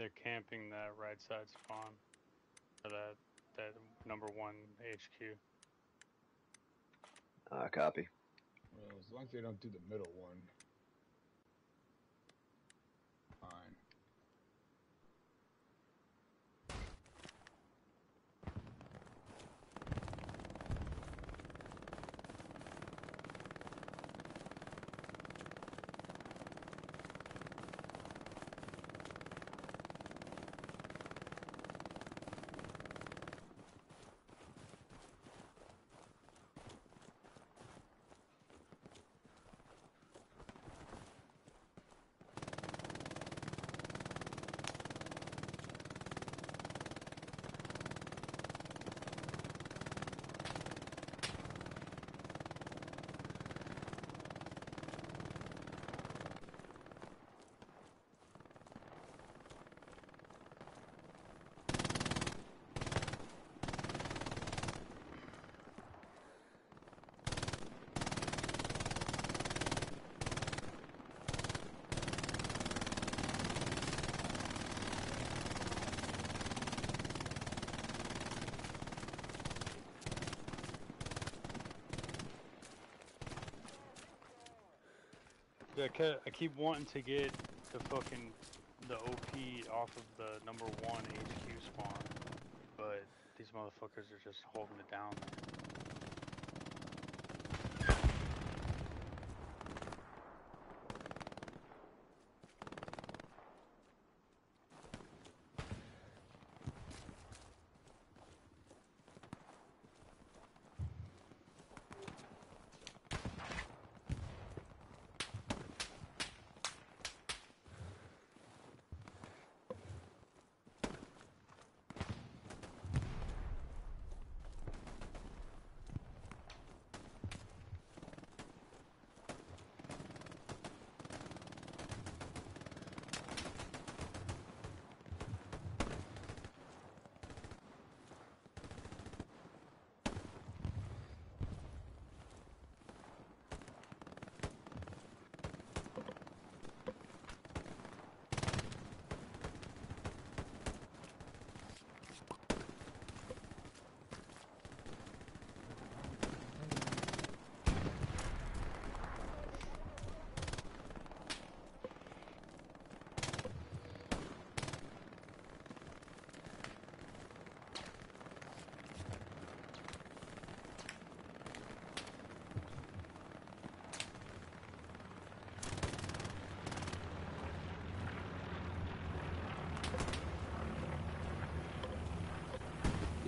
They're camping that right side spawn. Or that that number one HQ. Uh, copy. Well, as long as they don't do the middle one. Fine. Yeah, I ke- I keep wanting to get the fucking the OP off of the number one HQ spawn, but these motherfuckers are just holding it down.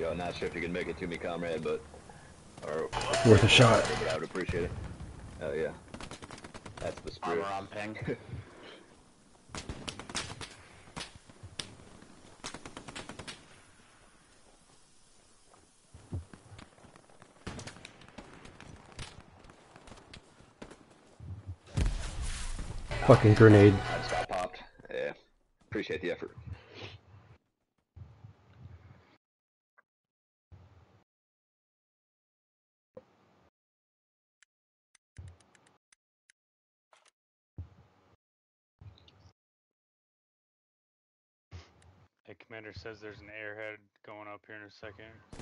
Yo, not sure if you can make it to me, comrade, but or Worth a shot. but I would appreciate it. Hell yeah. That's the spirit. Armor on ping. Fucking grenade. I just got popped. Yeah. Appreciate the effort. Hey, commander says there's an airhead going up here in a second.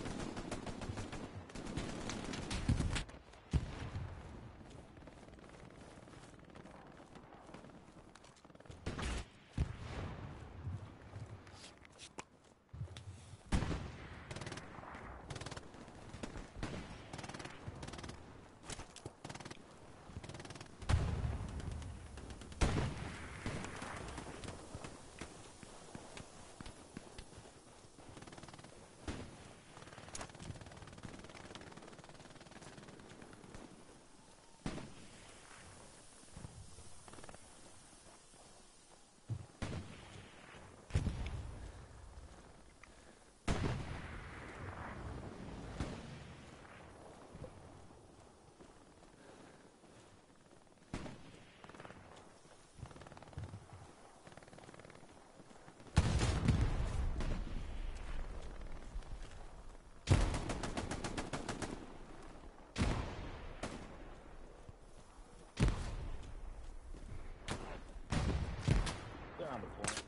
around the point.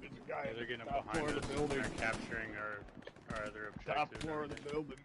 There's a guy yeah, they're getting behind us. The building. They're capturing our, our other objective. Top floor of the building.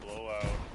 Blowout.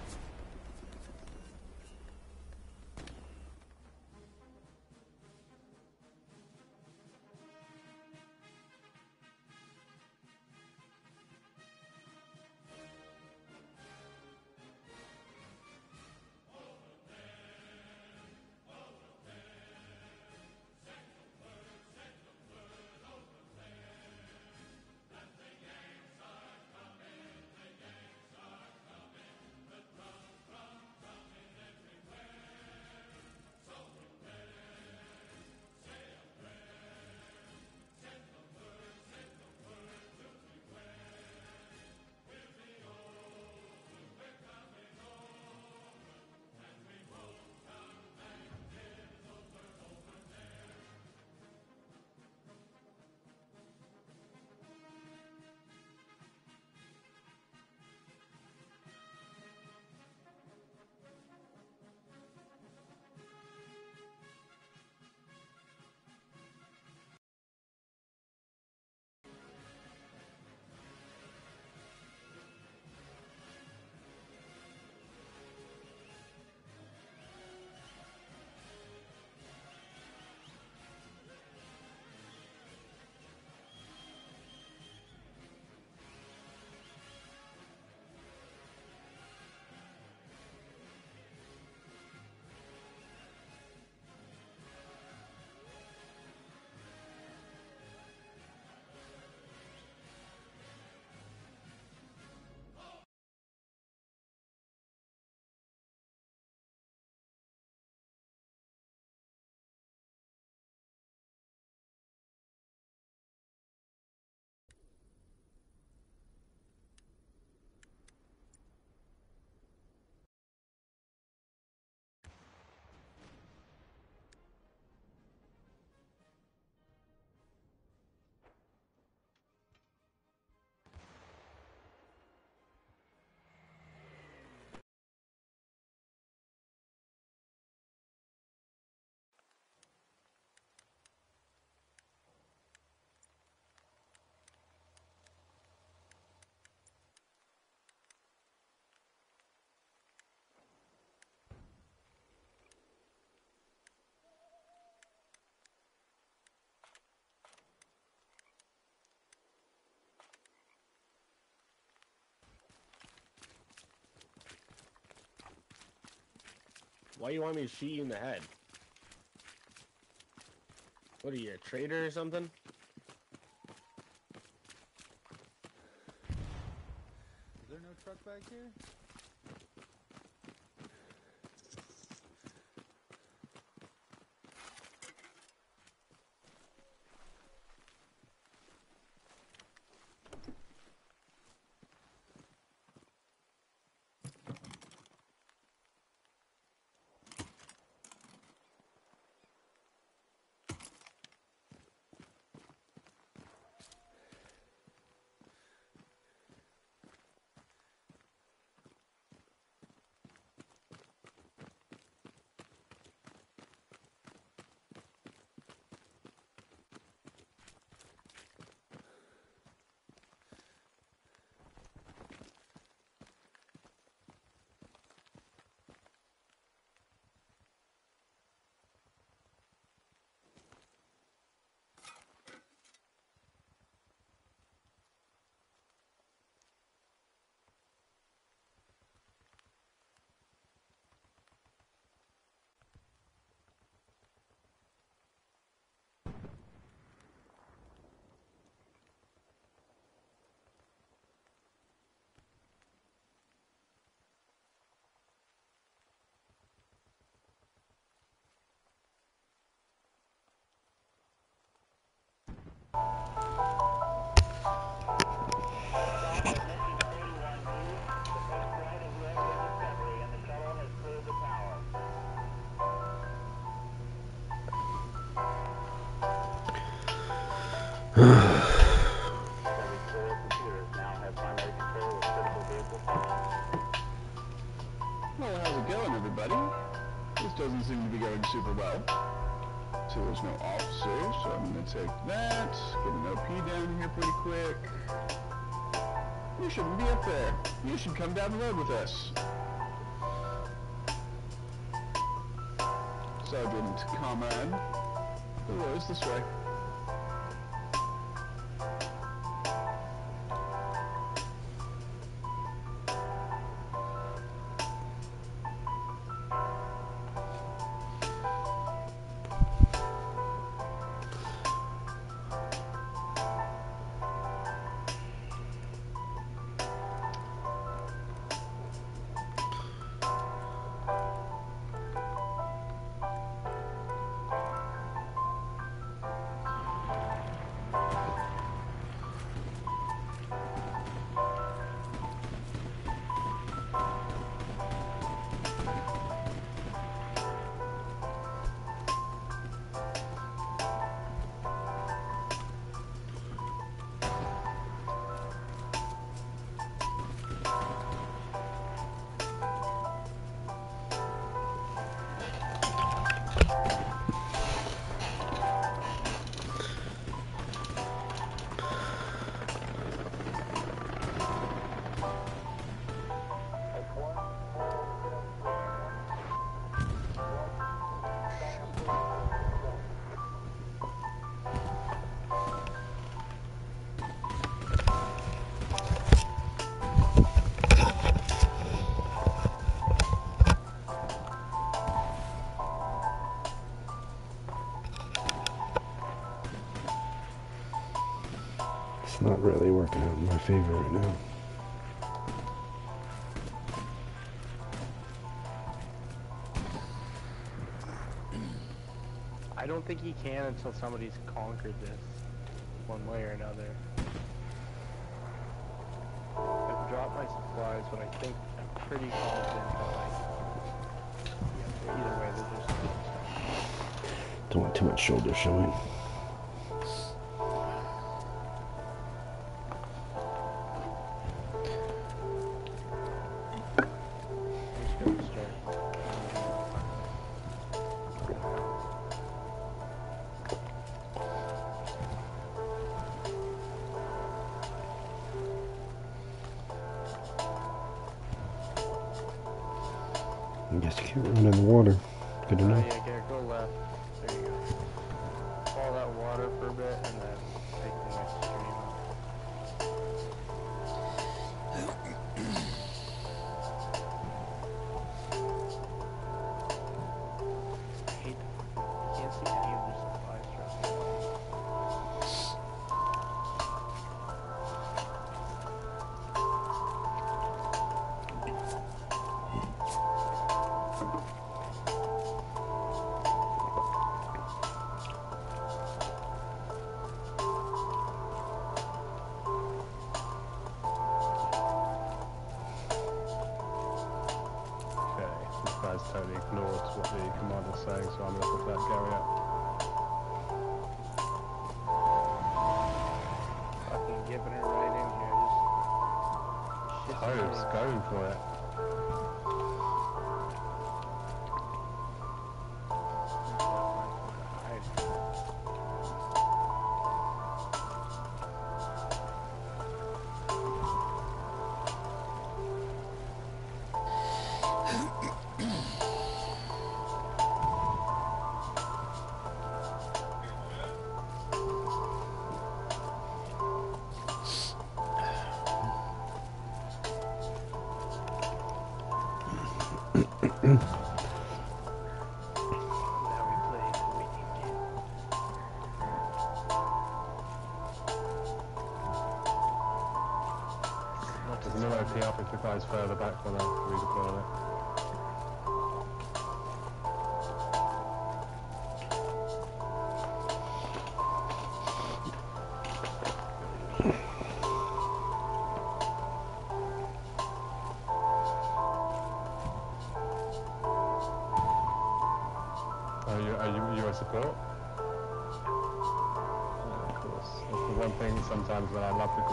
Why do you want me to shoot you in the head? What are you, a traitor or something? Is there no truck back here? Well, how's it going, everybody? This doesn't seem to be going super well. So there's no officer, so I'm gonna take that, get an OP down here pretty quick. You shouldn't be up there. You should come down the road with us. Sergeant Comrade. The road's this way. Really working out in my favor right now. I don't think he can until somebody's conquered this, one way or another. I've dropped my supplies, but I think I'm pretty confident that like, yeah, either way, they're just. Don't want too much shoulder showing.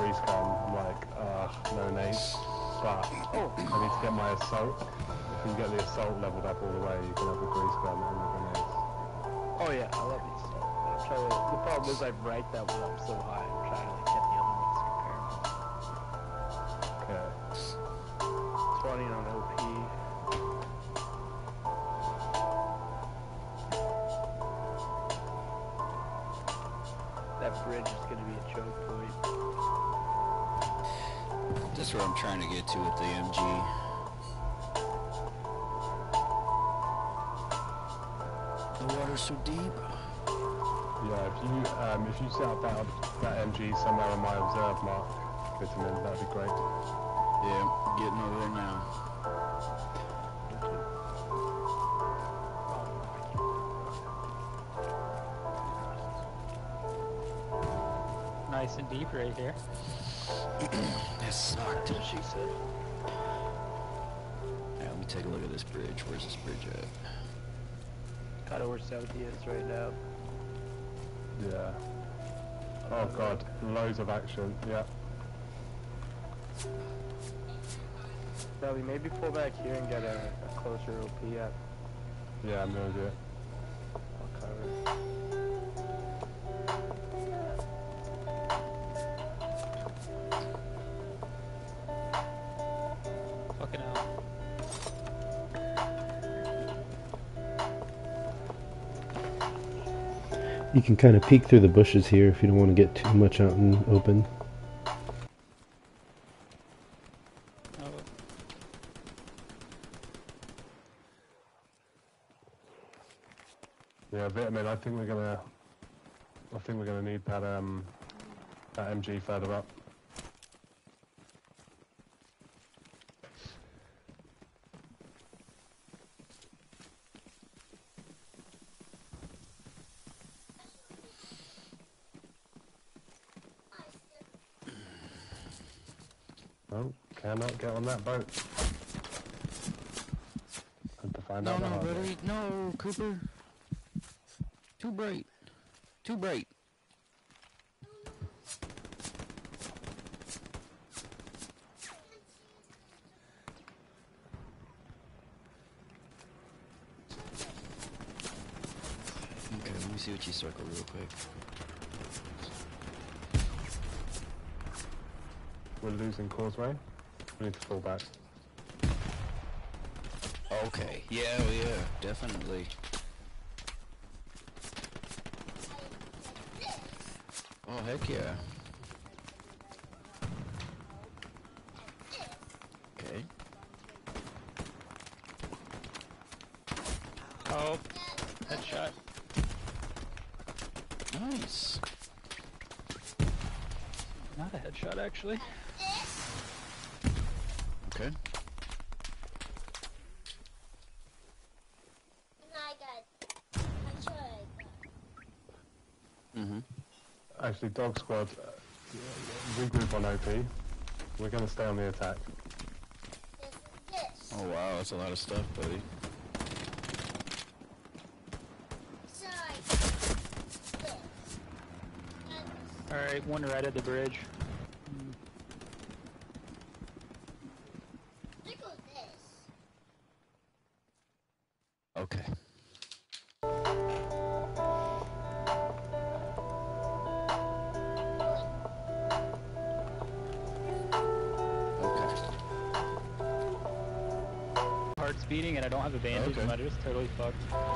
When I like, ugh, no nades. But I need to get my assault. If you can get the assault leveled up all the way, you can have the grease gun and the grenades. Oh yeah, I love these. The problem is I rank that one up so high. Get to with the MG. The water's so deep. Yeah, if you um, if you set up that that MG somewhere on my observe mark, vitamin, that'd be great. Yeah, getting over there now. Nice and deep right here. That sucked. That's what she said. Yeah, let me take a look at this bridge. Where's this bridge at? Kind of where Saudi is right now. Yeah. Oh god, loads of action. Yeah. Saudi, maybe pull back here and get a, a closer OP up. Yeah, I'm gonna do it. You can kind of peek through the bushes here if you don't want to get too much out in open. Oh, Yeah, vitamin. I think we're gonna. I think we're gonna need that um that MG further up. Oh, cannot get on that boat. Had to find No, out. no, rotary. No, Cooper. Too bright. Too bright. Okay, let me see what you circle real quick. We're losing causeway. We need to fall back. Okay. Yeah, oh yeah, definitely. Oh heck yeah. Okay. oh, headshot. Nice. Not a headshot actually. Okay. Mm-hmm. Actually, dog squad, uh, regroup on OP. We're going to stay on the attack. Oh wow, that's a lot of stuff, buddy. Alright, one right at the bridge. Fucked.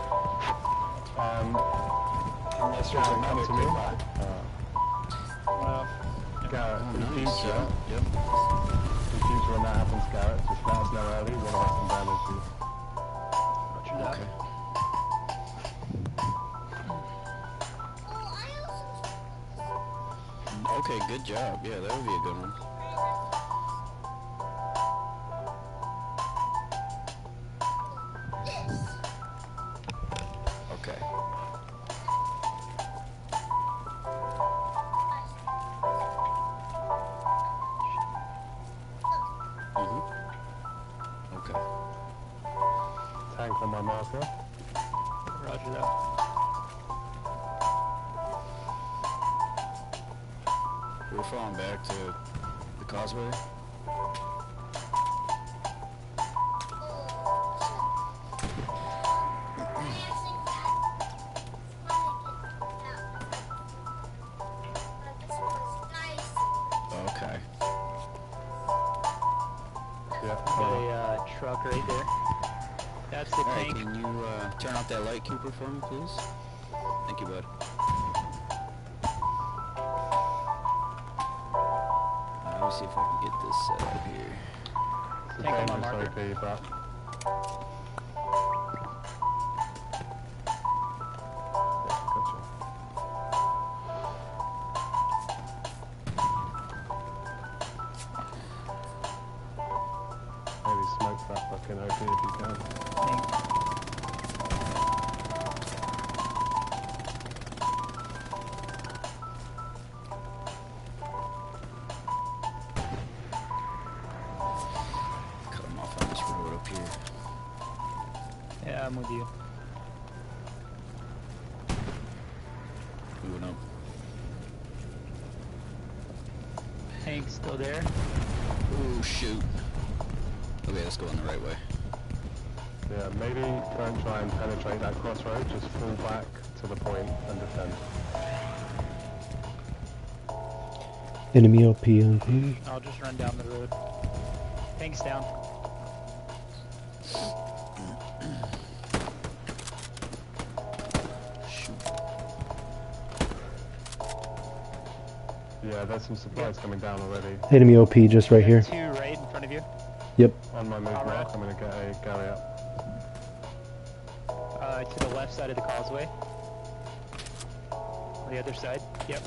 Tank on my marker. Roger that. We're falling back to the causeway. That light, Cooper, for me, please? Thank you, bud. Uh, let me see if I can get this set up here. It's a Tank on my marker. I'm with you. Moving up. Tank still there. Oh, shoot. Okay, let's go in the right way. Yeah, maybe don't try and penetrate that crossroad, just fall back to the point and defend. Enemy OP on me. I'll just run down the road. Tank's down. Yeah, there's some supplies coming down already. Enemy OP just right here. Two right in front of you. Yep. On my move Alright. mark, I'm gonna get a Gary up. Uh, to the left side of the causeway. On The other side. Yep.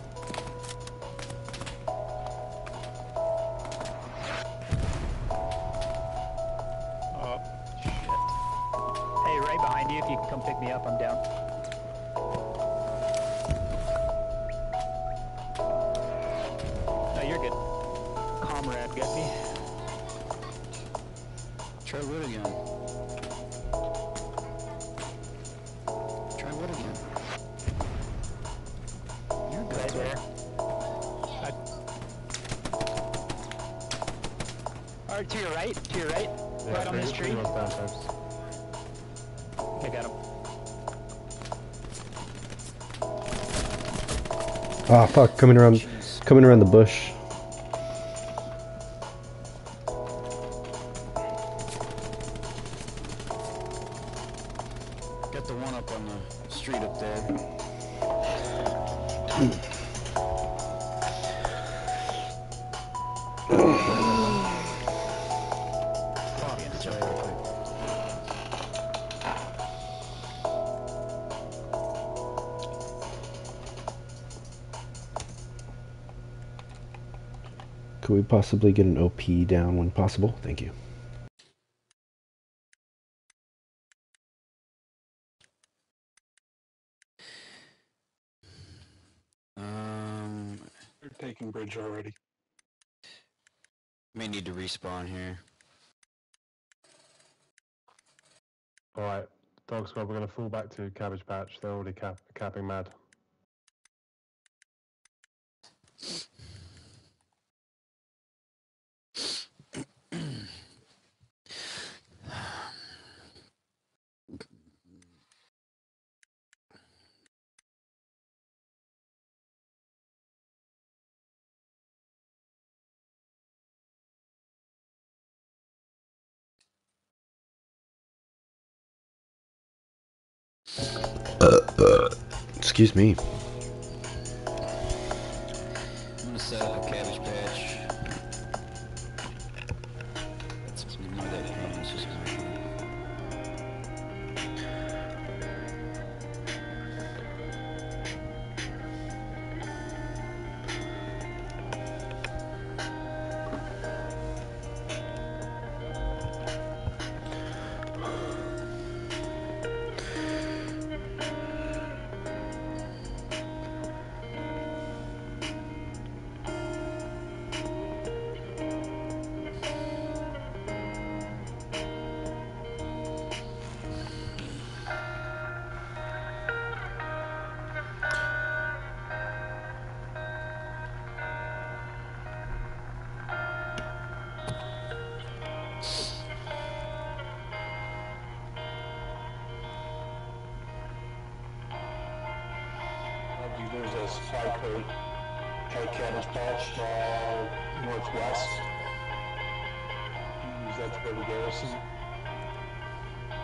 Coming around, coming around the bush. Possibly get an OP down when possible? Thank you. Um, They're taking bridge already. may need to respawn here. Alright, dog squad, we're gonna fall back to Cabbage Patch. They're already cap capping mad. Excuse me. Northwest. Use that to go to Garrison.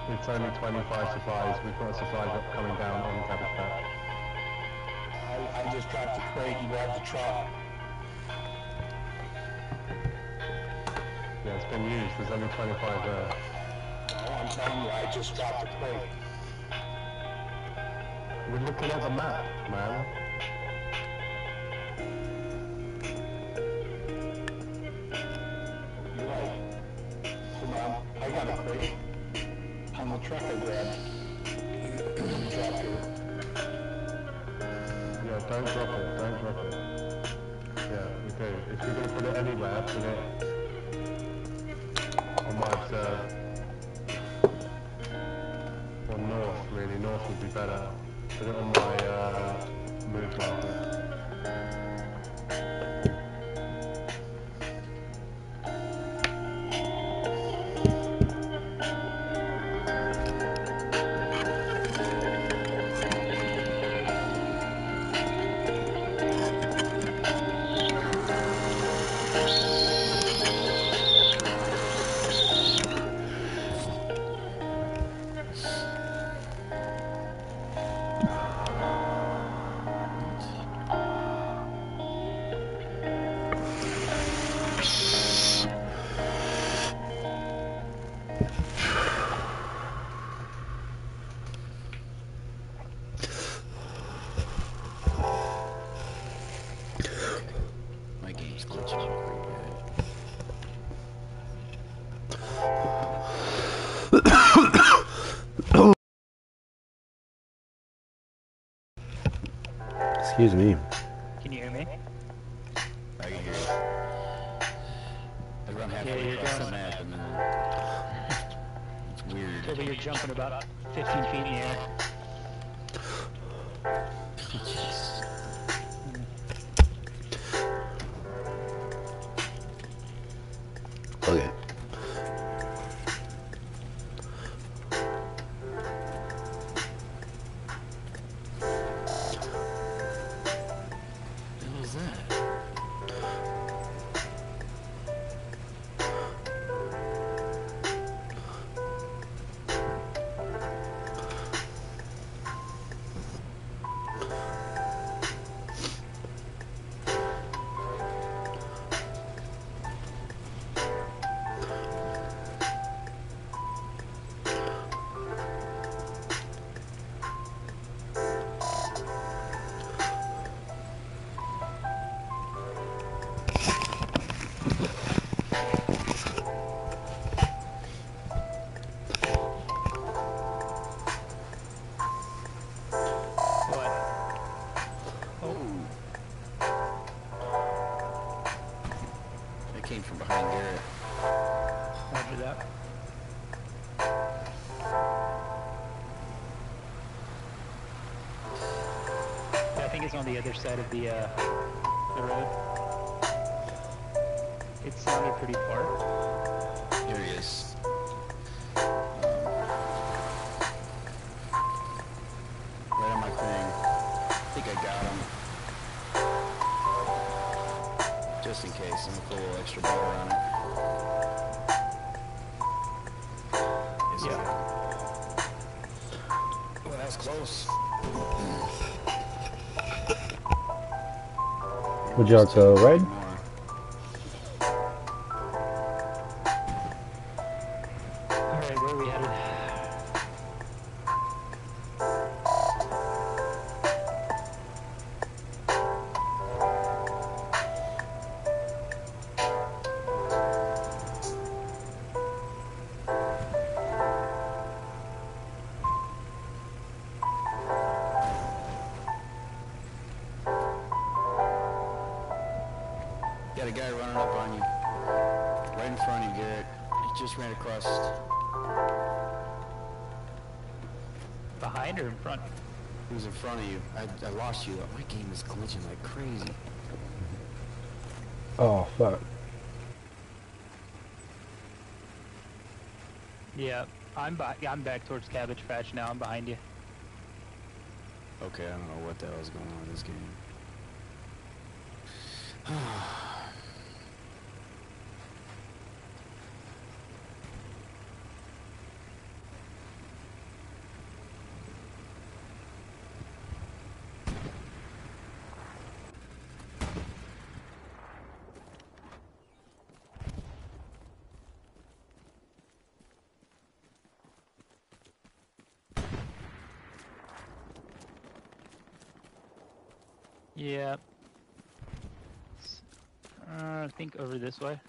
It's only 25 supplies. We've got supplies drop coming down on Cabbage Patch. I, I just dropped the crate and grabbed the truck. Yeah, it's been used. There's only 25 there. No, I'm telling you, I just dropped the crate. We're looking at the map, man. Excuse me. Can you hear me? I can hear you. I run Yeah, halfway you're across the map and then it's weird. Toby, you're jumping about 15 feet in the air. On the other side of the, uh, the road. It sounded pretty far. Here he is. Right on my thing. I think I got him. Just in case, I'm gonna put a little extra butter on it. Is Yeah. Well, that was close. Would y'all go ride? Glitching like crazy. Oh, fuck. Yeah, I'm back. I'm back towards Cabbage Patch now. I'm behind you. Okay, I don't know what the hell is going on in this game. Yeah. Uh, I think over this way.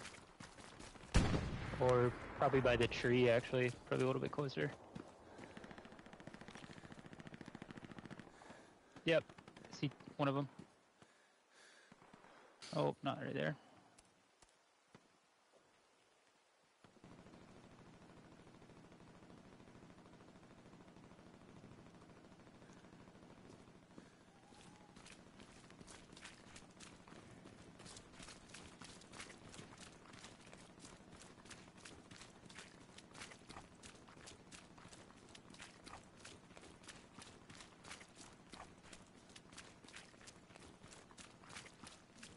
Or probably by the tree, actually. Probably a little bit closer. Yep. See one of them. Oh, not right there.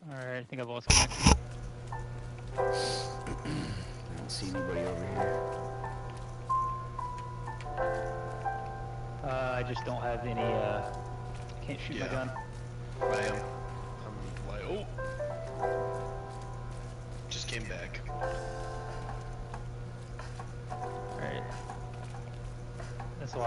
Alright, I think I've lost connection. I don't see anybody over here. Uh, I just don't have any, uh, can't shoot my gun. I am. I'm like, oh. Just came back. Alright. That's the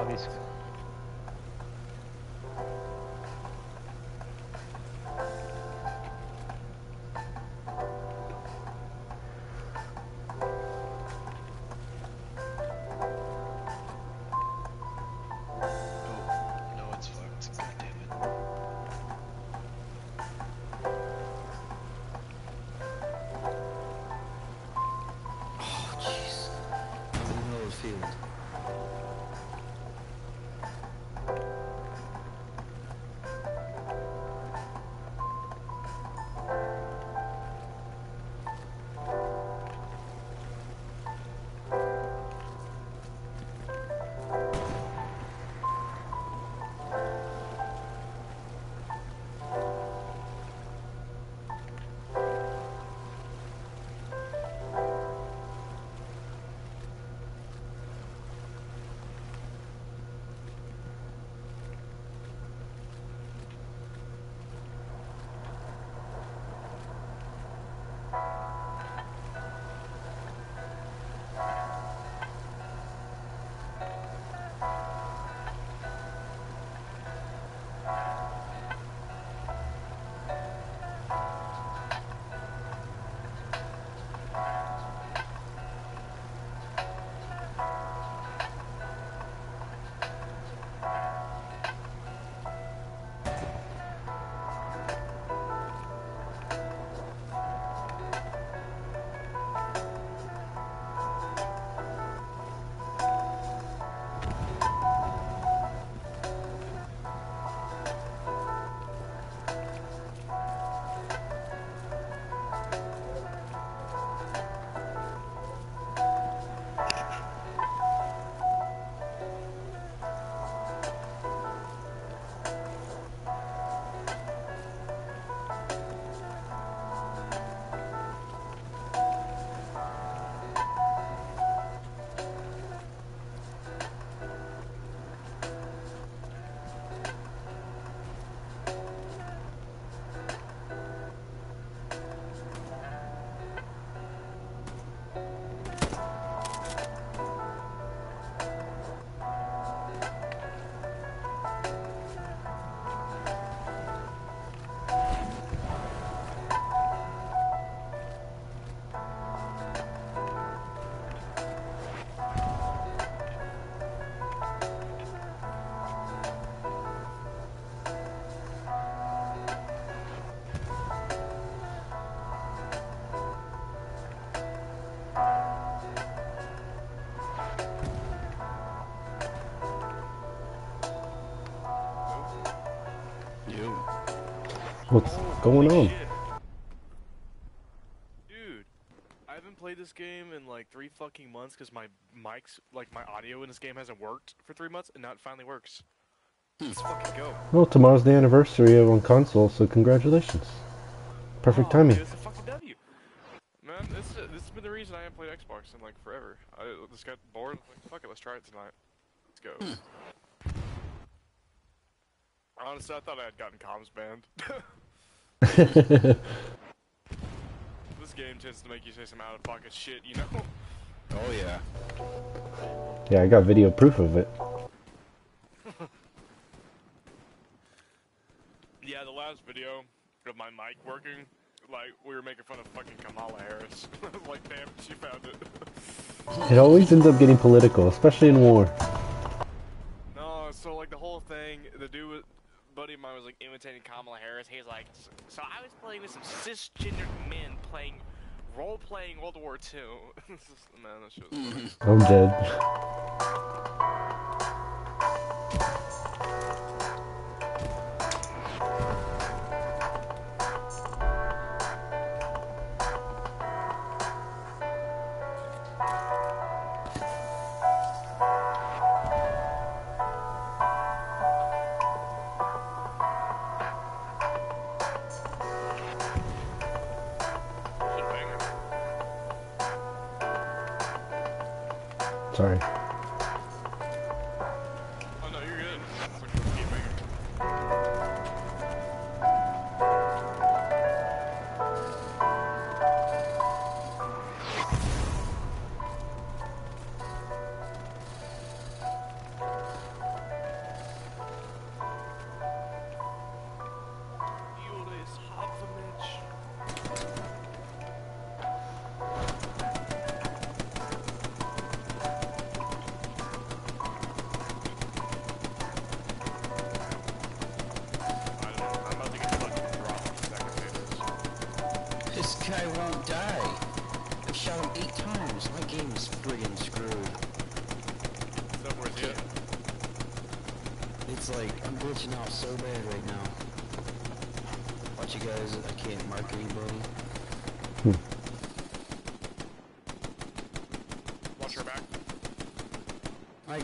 going on? Dude, I haven't played this game in like three fucking months because my mics, like my audio in this game hasn't worked for three months, and now it finally works. Let's hmm. fucking go. Well, tomorrow's the anniversary of on console, so congratulations. Perfect Oh, timing. dude, It's a fucking W. Man, this this has been the reason I haven't played Xbox in like forever. I just got bored. Like, fuck it, let's try it tonight. Let's go. Hmm. Honestly, I thought I had gotten comms banned. this game tends to make you say some out of pocket shit, you know? Oh yeah. Yeah, I got video proof of it. Yeah, the last video of my mic working, like we were making fun of fucking Kamala Harris. like, damn, she found it. It always ends up getting political, especially in war. No, so like the whole thing, the dude, was- buddy of mine was like imitating Kamala Harris. He's like, "S- so I was playing with some cisgender men playing, role playing World War II. Man. I'm dead.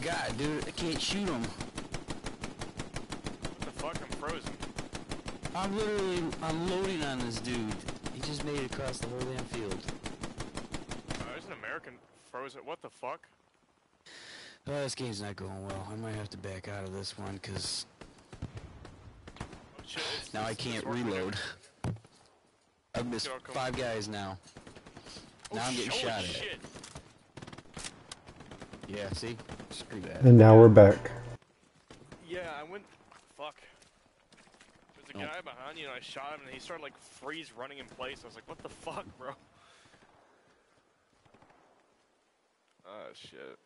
Dude, I can't shoot him. What the fuck? I'm frozen. I'm literally unloading on this dude. He just made it across the whole damn field. Uh, there's an American frozen. What the fuck? Oh, this game's not going well. I might have to back out of this one because Oh, shit, now I can't reload. I've missed five guys now. Oh, Now I'm getting shot at. shit. Yeah, see? Screw that. And now we're back. Yeah, I went. Fuck. There's a Oh. guy behind you, and I shot him, and he started like freeze running in place. I was like, "What the fuck, bro?" Oh shit.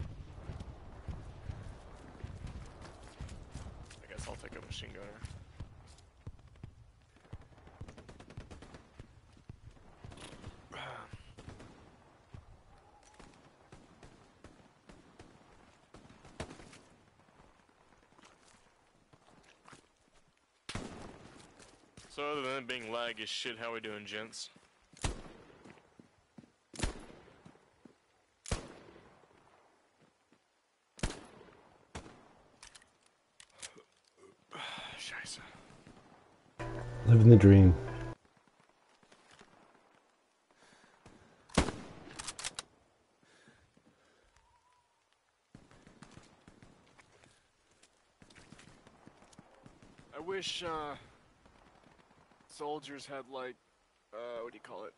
I guess I'll take a machine gunner. So other than it being lag as shit, how we doing, gents? Scheiße. Living the dream. I wish uh, soldiers had like, uh, what do you call it?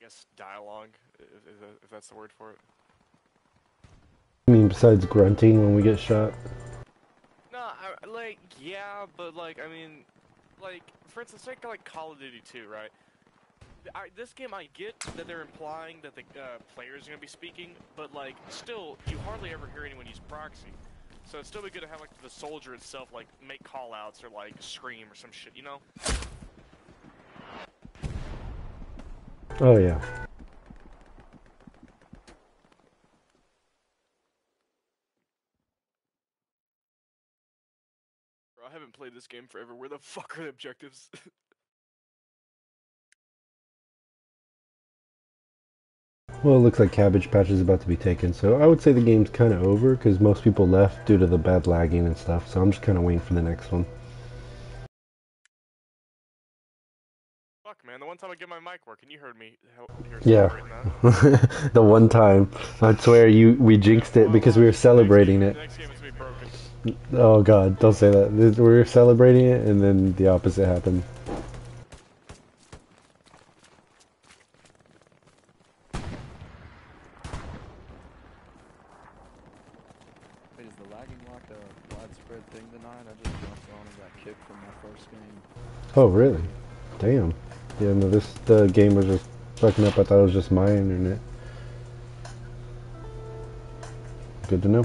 I guess dialogue, if, if, that's the word for it. I mean, besides grunting when we get shot. No, I, like yeah, but like I mean, like for instance, take like Call of Duty 2, right? I, this game, I get that they're implying that the uh, players are gonna be speaking, but like still, you hardly ever hear anyone use proxy. So it'd still be good to have like the soldier itself like make callouts or like scream or some shit, you know? Oh yeah. Bro, I haven't played this game forever. Where the fuck are the objectives? Well, it looks like Cabbage Patch is about to be taken, so I would say the game's kind of over because most people left due to the bad lagging and stuff. So I'm just kind of waiting for the next one. One time I get my mic working, you heard me. Hear Yeah, the one time I swear you we jinxed it because we were celebrating it. Next game is gonna be broken. Oh God, don't say that. We were celebrating it, and then the opposite happened. Wait, is the lagging lock a widespread thing tonight? I just jumped on and got kicked from my first game. Oh really? Damn. Yeah, no, this the game was just fucking up. I thought it was just my internet. Good to know.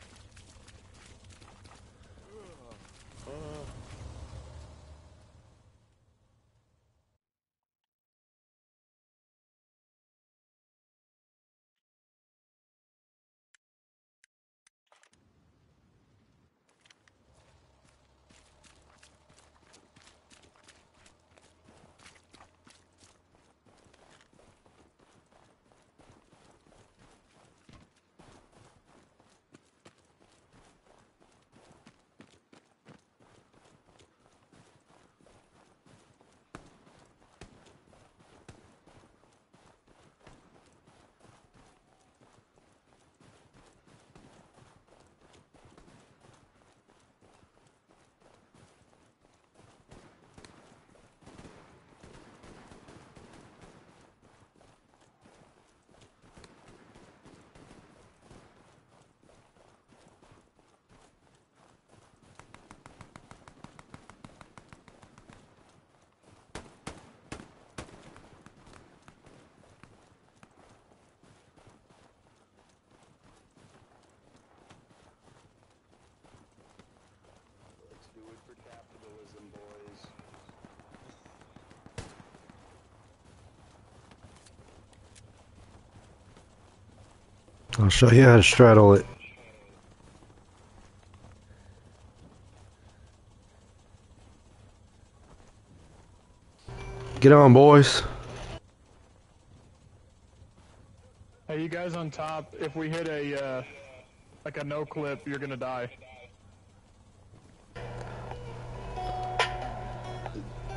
Let's do it for capitalism, boys. I'll show you how to straddle it. Get on, boys. Hey, you guys on top, if we hit a, uh, like a no clip, you're gonna die.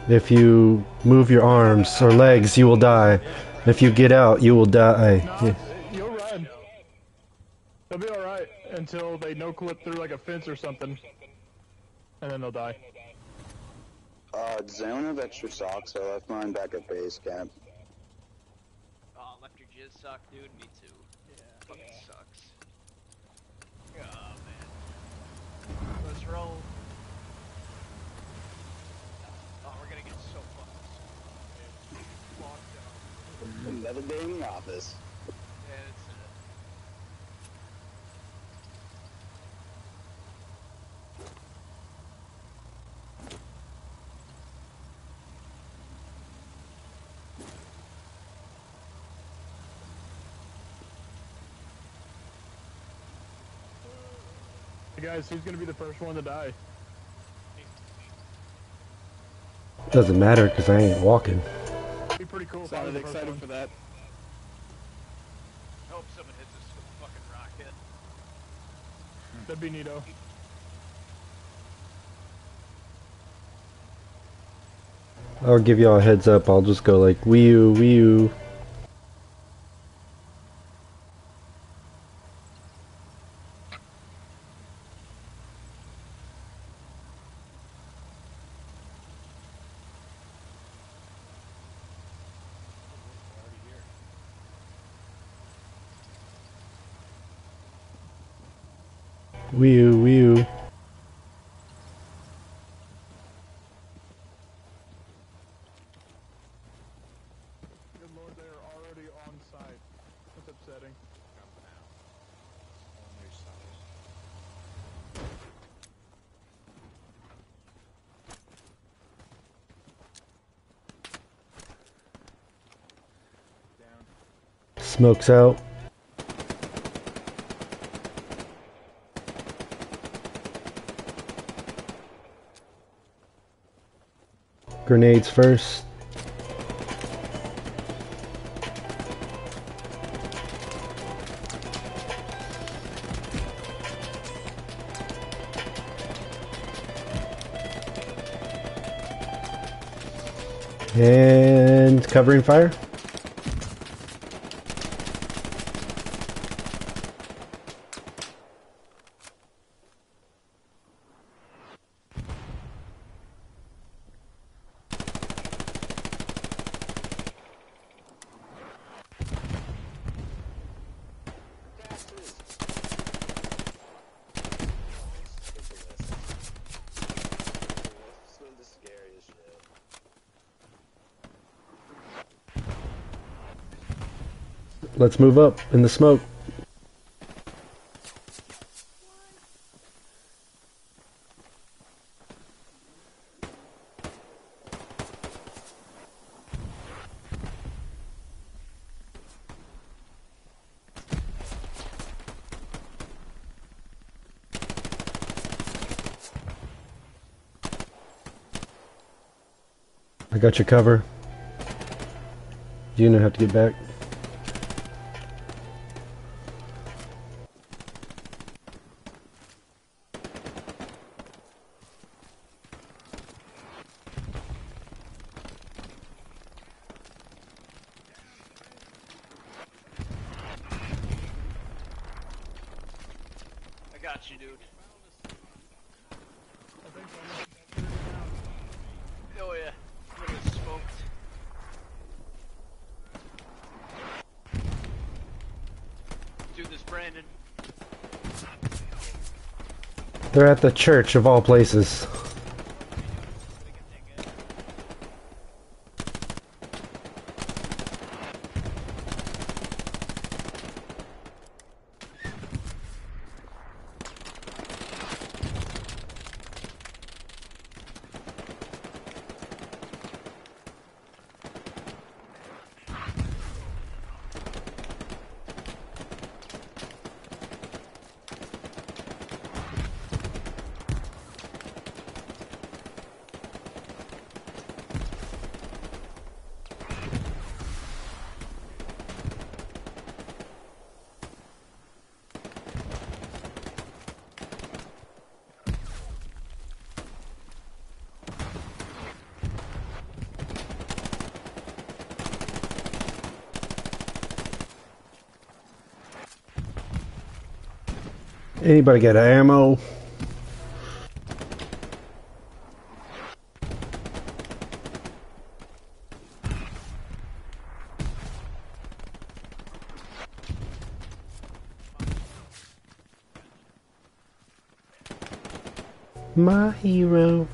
If you move your arms or legs, you will die. If you get out, you will die. Yeah. You'll run. They'll be alright until they no clip through like a fence or something. And then they'll die. Uh, does anyone have extra socks? I left mine back at base camp. Oh, left your jizz sock, dude. Me too. Yeah. Fucking sucks. Oh man. Let's roll. Oh, we're gonna get so fucking locked down. Another day in the office. Guys, who's gonna be the first one to die? Doesn't matter because I ain't walking. Be pretty cool if I was Sounded the first excited one. for that. I hope someone hits us with a fucking rocket. That'd be neato. I'll give y'all a heads up. I'll just go like Wii U, Wii U. Wii U, Wii U. Good lord, they are already on site. That's upsetting. Smokes out. Grenades first. And covering fire. Let's move up in the smoke. I got your cover. You know how to get back. I got you, dude. Oh yeah, look at this smoked. Do this, Brandon. They're at the church of all places. Anybody got ammo? My hero.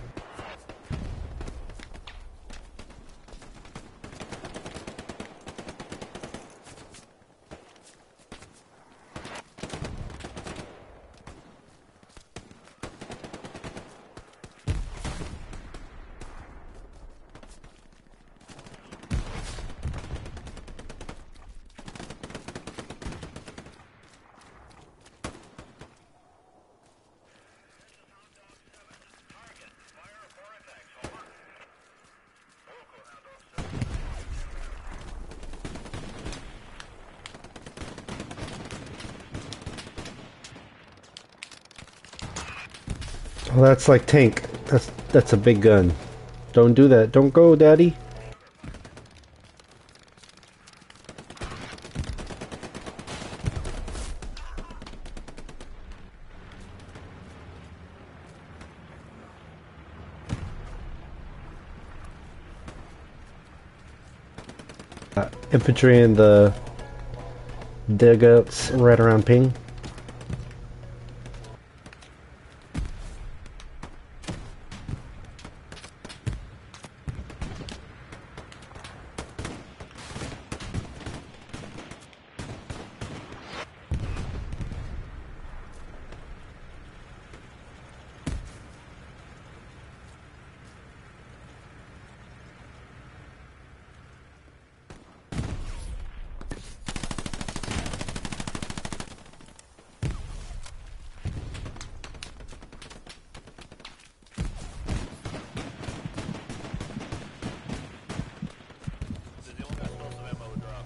Well, that's like tank. That's that's a big gun. Don't do that. Don't go, daddy. Uh, infantry in the dugouts right around ping.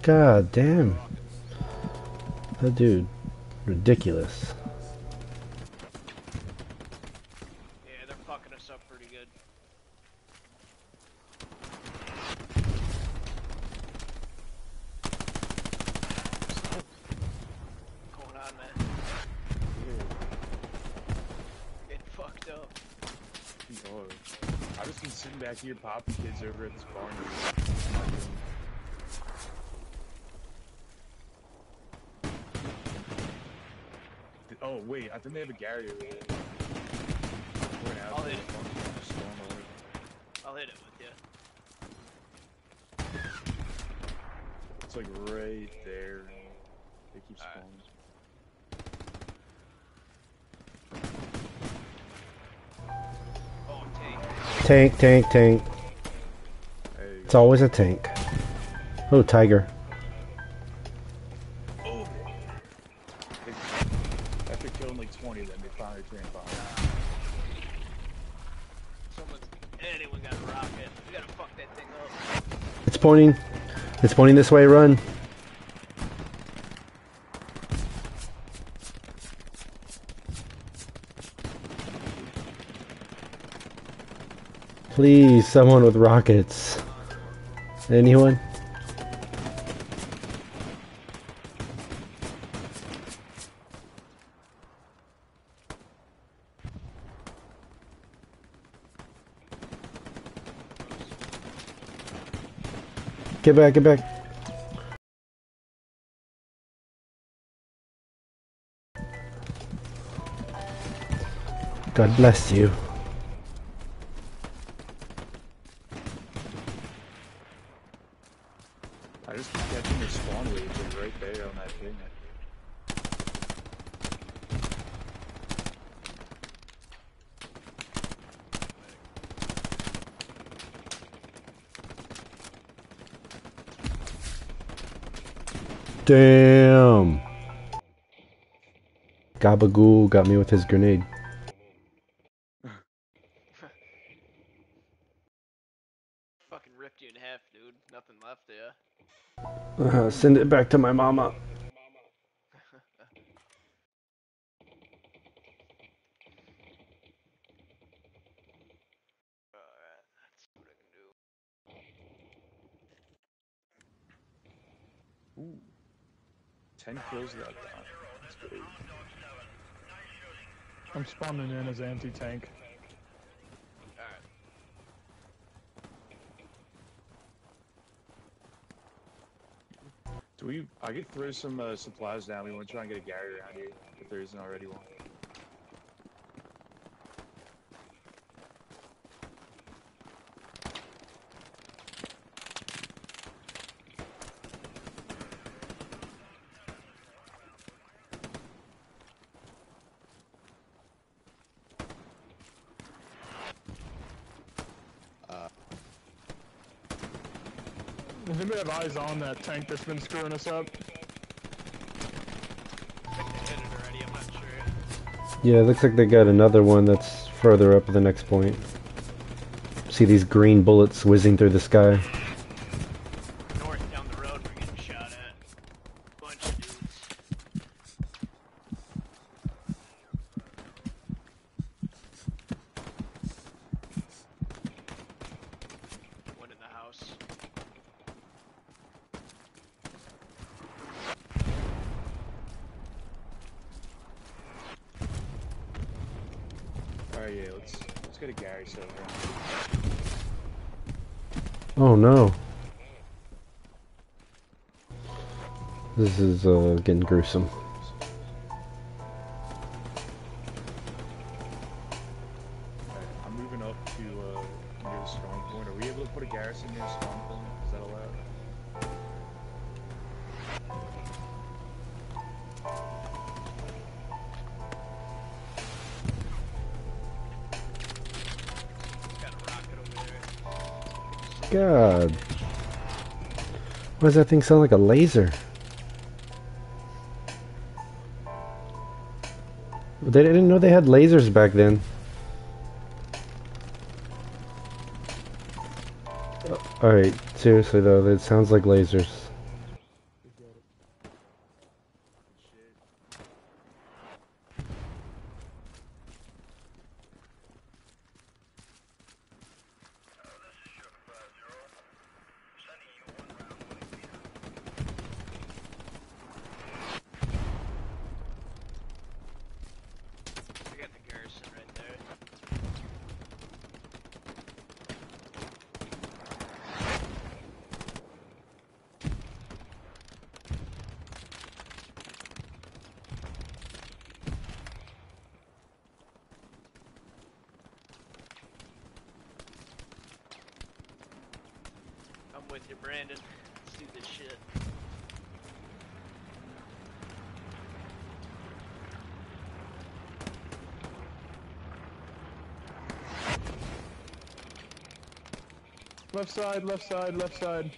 God damn. That dude, ridiculous. Yeah, they're fucking us up pretty good. Going on, man? Getting fucked up. Lord. I've just been sitting back here popping kids over at this barn. Wait, think they have a Gary over there. We're I'll hit it. fucking storm over. I'll hit it with you. It's like right there. They keep spawning. Oh, tank. Tank, tank, tank. It's always a tank. Oh, tiger. Pointing. It's pointing this way. Run. Please, someone with rockets. Anyone? Get back, get back. God bless you. I just keep catching their spawn waves like right there on that thing. Damn. Gabagool got me with his grenade. Fucking ripped you in half, dude. Nothing left there. Uh, send it back to my mama. Ooh. 10 kills without dying. That's great. I'm spawning in as anti-tank. Alright. Do we? Throw some uh, supplies down. We want to try and get a Gary around here if there isn't already one. Does anybody have eyes on that tank that's been screwing us up? Yeah, it looks like they got another one that's further up at the next point. See these green bullets whizzing through the sky. North down the road, we're getting shot at. Bunch of dudes. One in the house. All right, yeah. Let's let's get a Gary silver. Oh no. This is uh, getting gruesome. Alright, I'm moving up to uh, near the strong point. Are we able to put a garrison near the strong point? Is that allowed? Got a rocket over there. God. Why does that thing sound like a laser? They didn't know they had lasers back then. Alright, seriously though, it sounds like lasers. I got the garrison right there. I'm with you, Brandon. Let's do this shit. Left side, left side, left side.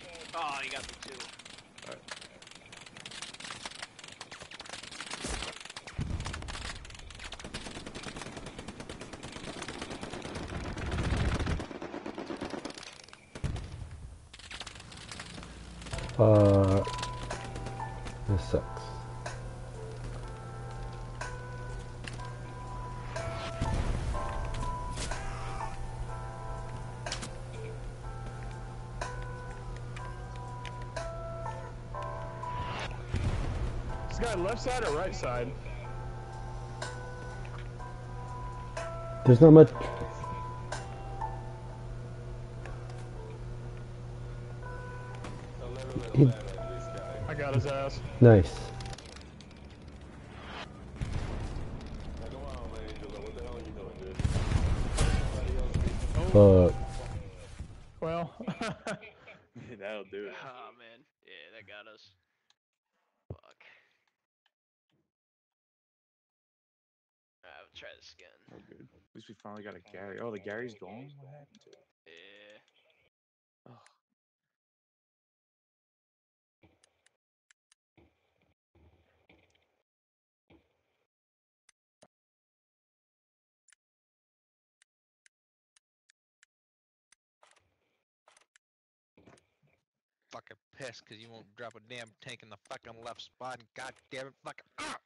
Left side or right side? There's not much. He- I got his ass. nice. Fuck. Well, That'll do it. Oh man, yeah, that got us. Fuck. Alright, we'll try this again. Oh, good. At least we finally got a Gary. Oh, the Gary's gone. What happened to it? Yeah. Oh. Fucking pissed because you won't drop a damn tank in the fucking left spot. And God damn it, fucking. Ah!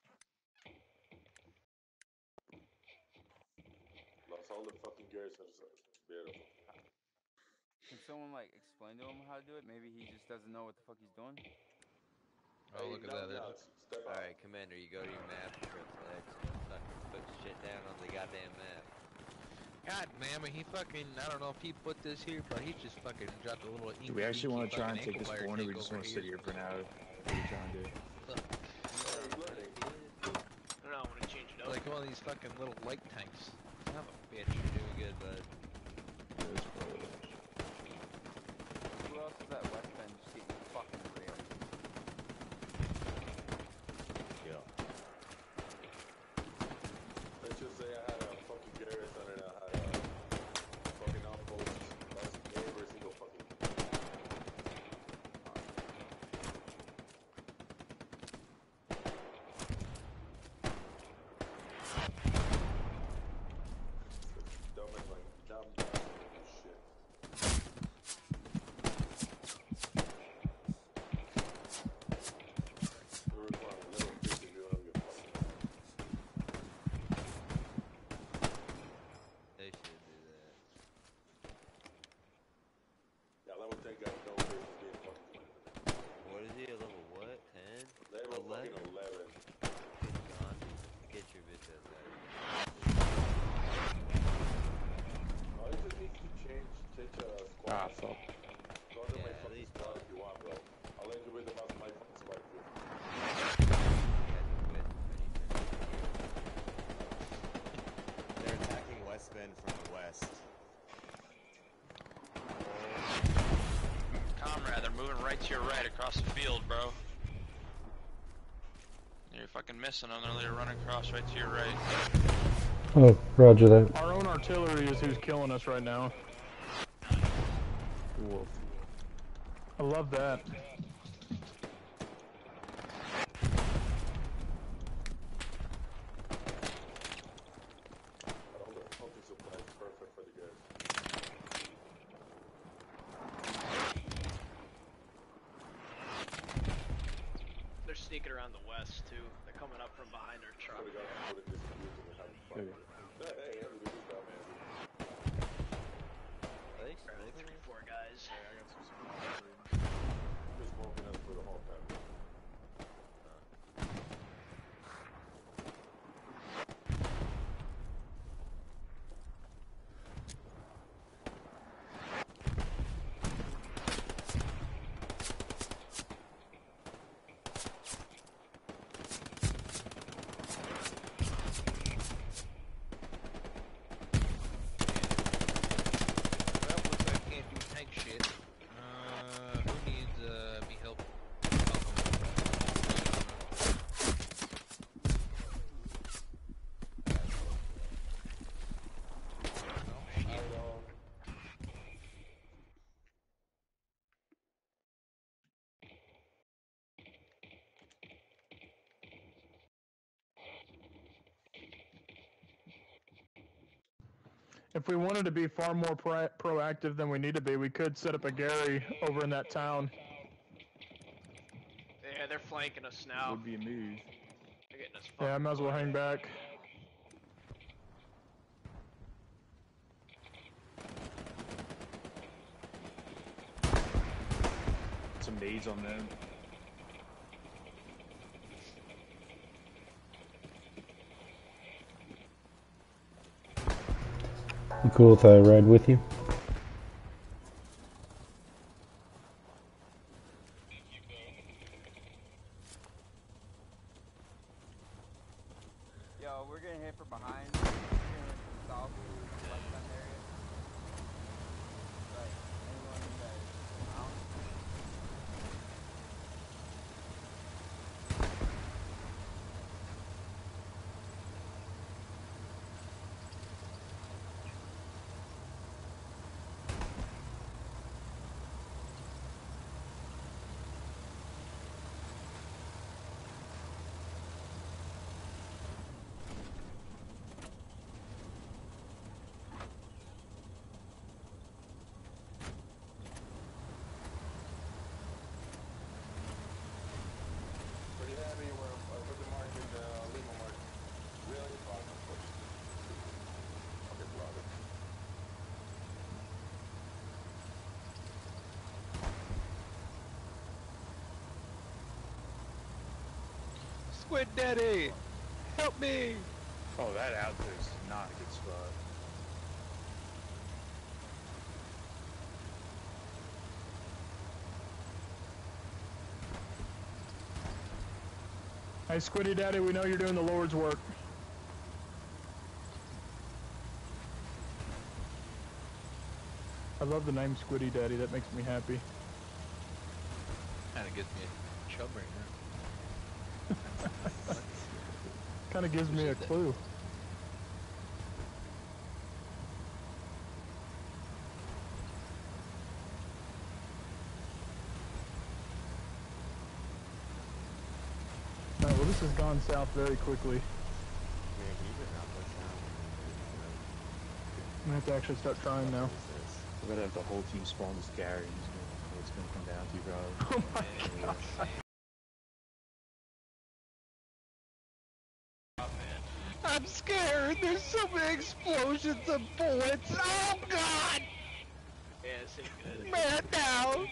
Lost all the fucking garrisons. Beautiful. Can someone like explain to him how to do it? Maybe he just doesn't know what the fuck he's doing. Oh, look at that. Alright, Commander, you go to your map, triple X, and put shit down on the goddamn map. God damn it, he fucking, I don't know if he put this here, but he just fucking dropped a little Do we actually want to try and take this ankle corner? or We just want to sit here for now. What are you trying to do? I don't know, I want to change it up. Like one of these fucking little light tanks. Bitch, you're doing good, bud. Who else is that West Bend just getting fucking real? Yeah. Let's just say I had a fucking garrison and I had a fucking outpost. That's every single fucking. Dumb as like dumb, dumb shit. We require a little bit if you don't get fucking. They should do that. Yeah, let me take out no big for being fucking. What is he, a level what? 10? Level 11? fucking 11. Get gone. Get your bitch ass out of Oh, you just need to change, change uh, squad. Ah, fuck. Go to my fucking squad if you want, bro. I'll let you with the mouse my fucking squad too. They're attacking West Bend from the west. Comrade, they're moving right to your right across the field, bro. You're fucking missing them. They're literally running across right to your right. Oh, roger that. Our own artillery is who's killing us right now. Wolf. I love that. All the pumping supply is perfect for the guys. They're sneaking around the west too. They're coming up from behind our truck. Hey, hey, everybody do that, man. Barely three, four guys. Just smoking us for the whole time. Well, looks like I can't do tank shit. Uh, who needs, uh, me help? If we wanted to be far more pro- proactive than we need to be, we could set up a Gary over in that town. Yeah, they're flanking us now. Would be a move. They're getting us Yeah, I might as well hang back. Some nades on them. Cool if I uh, ride with you? Me! Oh, that out there's not a good spot. Hey, Squiddy Daddy, we know you're doing the Lord's work. I love the name Squiddy Daddy. That makes me happy. Kinda gives me a chub right now. Kind of gives me a clue. Alright, well this has gone south very quickly. I'm gonna have to actually start trying now. We're gonna have the whole team spawn this Gary. He's gonna, it's gonna come down to, bro. Oh my god. I'm scared! There's so many explosions and bullets! Oh god! Yeah, it's good. Man down!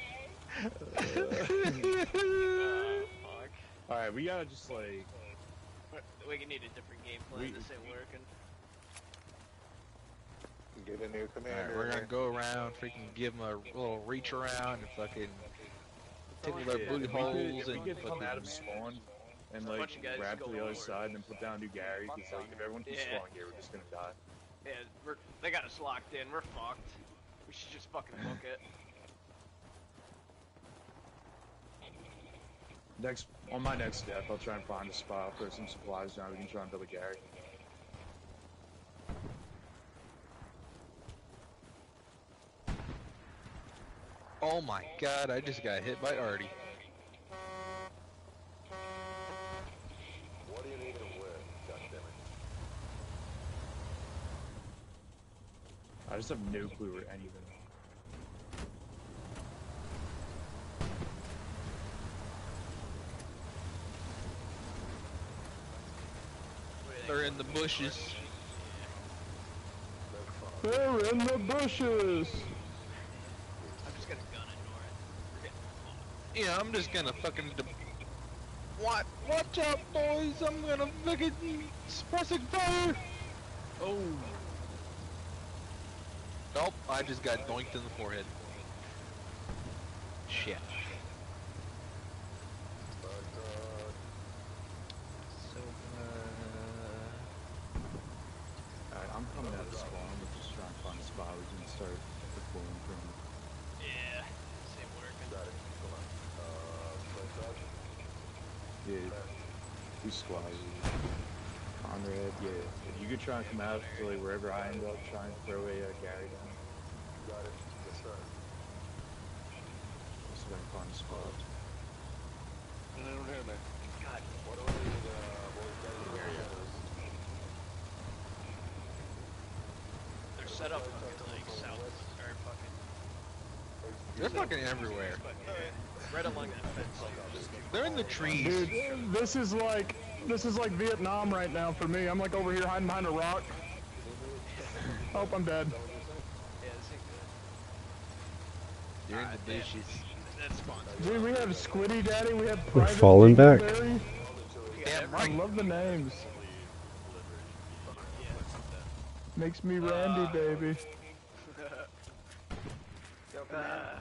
Fuck. Alright, we gotta just like. We can need a different game plan. We- this ain't working. Get in there, commander. Alright, we're gonna go around, freaking give them a little reach around and fucking tickle their Yeah, booty if could- holes and we could fucking... out of spawn and A like bunch of guys grab to the other forward. side and then put down new Gary, because like if everyone keeps Yeah. spawning here, we're just gonna die. Yeah, we're they got us locked in. We're fucked. We should just fucking book it. Next, on my next step, I'll try and find a spot, throw some supplies down, we can try and build a Gary. Oh my god, I just got hit by Artie. What do you need him with? Goddammit. I just have no clue where any of them They're in the bushes. They're in the bushes! I'm just gonna gun it, Nora. Yeah, I'm just gonna fucking. De- what? Watch out, boys! I'm gonna fucking suppressing fire. Oh. Nope, I just got doinked in the forehead. Shit. So, uh, Alright, I'm coming out of spawn, we're just trying to find a spot we can start deploying from. Yeah, this ain't working. Got it. Come on. Uh, play touch. Yeah, we squad. Conrad, yeah. If you could try and come out to like wherever I end up, try and throw a uh, Gary down. Got it. Yes, sir. So I can find a spot. No, no, no, man. God. What do I need, uh, boys? Got any areas? They're set up fucking like south or fucking they're fucking everywhere. right along that fence. They're in the trees. Dude, this is like this is like Vietnam right now for me. I'm like over here hiding behind a rock. Oh, I'm dead. Yeah, this ain't good. You're in the bushes. Dude, we have Squiddy Daddy, we have We're falling back. Dingleberry. Damn I love the names. Makes me Randy, baby. Ah,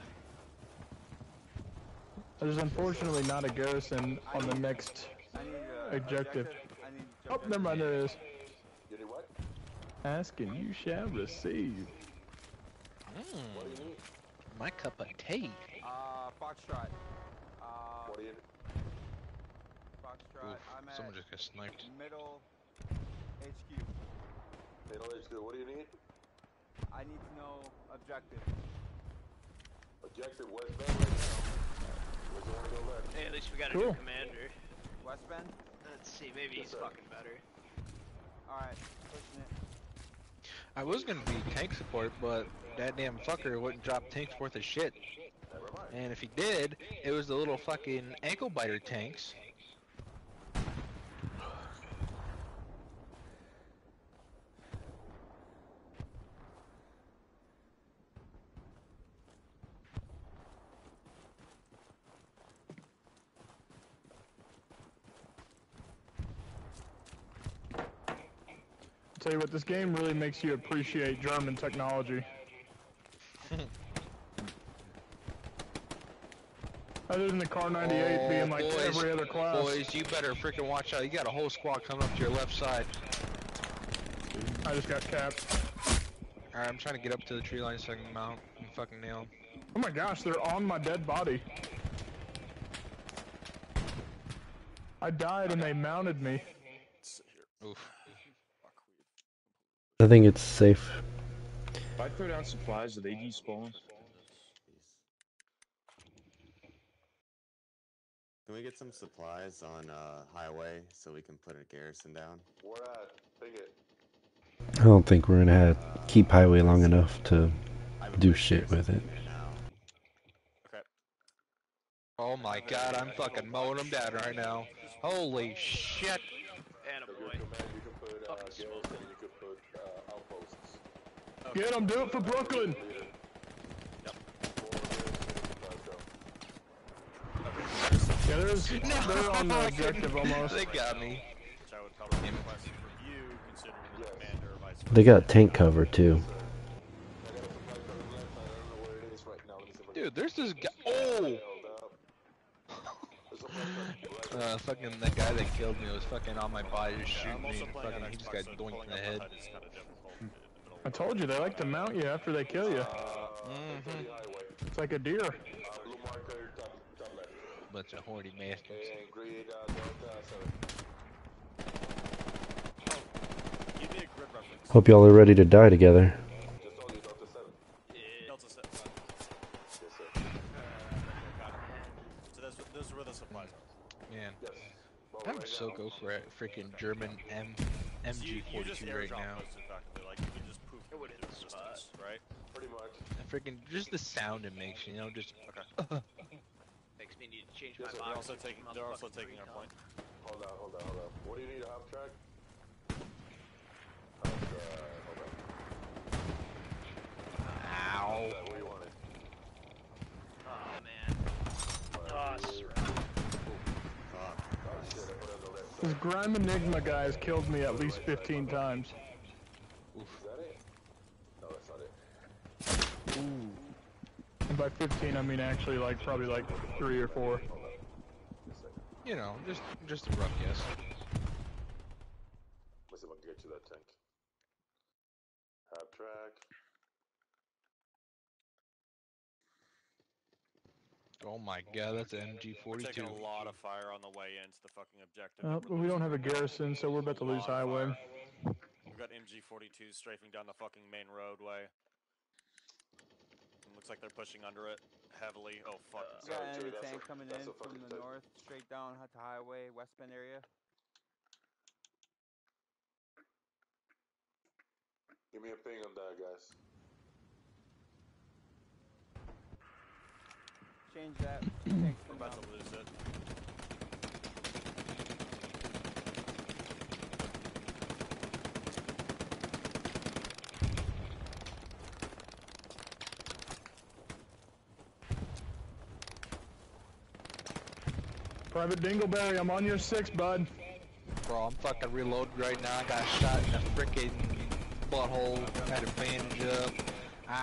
There's unfortunately not a garrison on the next I need, uh, objective. I need to Oh, jump in. never mind, there is. You need what? Ask and you shall receive. Mm, my cup of tea. Uh, Foxtrot. Uh, What do you Foxtrot. Oof, I'm someone at just got sniped. middle HQ. Middle HQ, what do you need? I need to know objective. Objective West Bend right now. Where's the one to go left? Hey, at least we got a new commander. West Bend? Let's see, maybe he's sir. fucking better. Alright, pushing it. I was gonna be tank support, but that damn fucker wouldn't drop tanks worth of shit. And if he did, it was the little fucking ankle biter tanks. Tell you what, this game really makes you appreciate German technology. Other than the Kar 98 Oh, being like boys, every other class. Boys, you better freaking watch out. You got a whole squad coming up to your left side. I just got capped. Alright, I'm trying to get up to the tree line so I can mount and fucking nail 'em. Oh my gosh, they're on my dead body. I died and they mounted me. Oof. I think it's safe. If I throw down supplies, do they despawn? Can we get some supplies on uh, highway so we can put a garrison down? Where at? Big it. I don't think we're gonna have, keep highway long enough to do shit with it. Oh my god, I'm fucking mowing them down right now. Holy shit. Attaboy. You can put uh, garrison, you can put uh, outposts. Get them, do it for Brooklyn. Yeah, there's, they're on the objective almost. They got me. Which I would probably request from you, considering you're the commander or vice versa. They got tank cover too. Dude, there's this guy. Oh! uh, fucking that guy that killed me was fucking on my body just shooting me fucking he just got doinked in the head. I told you they like to mount you after they kill you. Mm-hmm. It's like a deer. Bunch of horny bastards. And green uh, delta seven. Give me a grid reference. Hope y'all are ready to die together. Just delta seven. Delta set. Yes, sir. Got it. So those, those the supplies. Man. Yes. I would right so go for a freaking German M So you, you just MG42 right now. Most effectively, like you can just poof it within distance, right? Pretty much. And freaking just the sound it makes, you know, just Okay. Makes me need to change Yes, sir. my They're box. also taking, they're also taking our point. Hold on, hold on, hold on. What do you need? A half track? Half track. Hold on. Ow. Yeah, what do you want it? Oh man. Oh, Oh shit, I put on the left. This Grime Enigma guy has killed me at least 15 times. Is that it? No, that's not. And by 15, I mean actually like probably like three or four. you know, just just a rough guess. Let's see if I can get you that tank. Half track. Oh my god, that's an We're taking MG42. a lot of fire on the way into the fucking objective. Uh, but we're don't have a garrison, so we're about to lose highway. We've got MG42 strafing down the fucking main roadway. It looks like they're pushing under it heavily. Oh fuck. Uh, we got Sorry, enemy Joey, tank a- coming in from the tank. north, straight down to highway, West Bend area. Give me a ping on that, guys. Change that. Tank's We're about to lose it. Private Dingleberry, I'm on your six, bud. Bro, I'm fucking reloading right now. I got shot in the freaking butthole. Had to bandage up.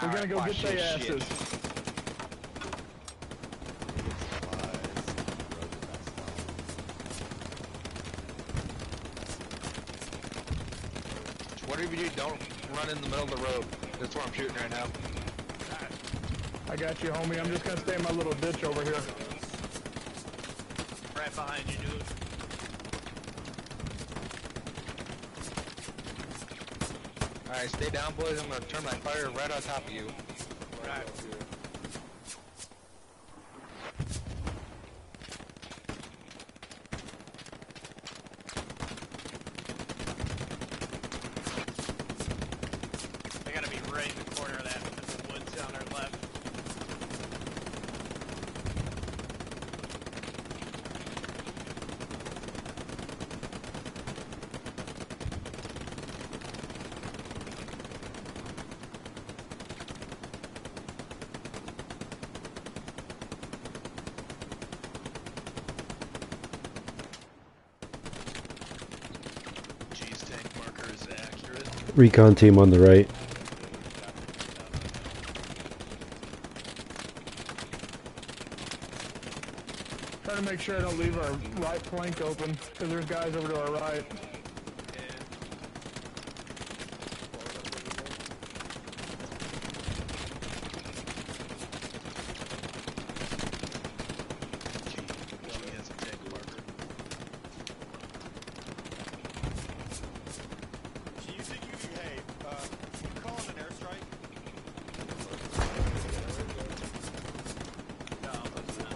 We're gonna go get their this shit. asses. Whatever you do, don't run in the middle of the road. That's where I'm shooting right now. I got you, homie. I'm just gonna stay in my little ditch over here. Right behind you, dude. Alright, stay down, boys. I'm gonna turn my fire right on top of you. Right. They gotta be right in the corner of that this woods down our left. Recon team on the right. Trying to make sure I don't leave our right flank open, because there's guys over to our right. Do you think you can, hey, uh, can you call in an airstrike? No, that's not.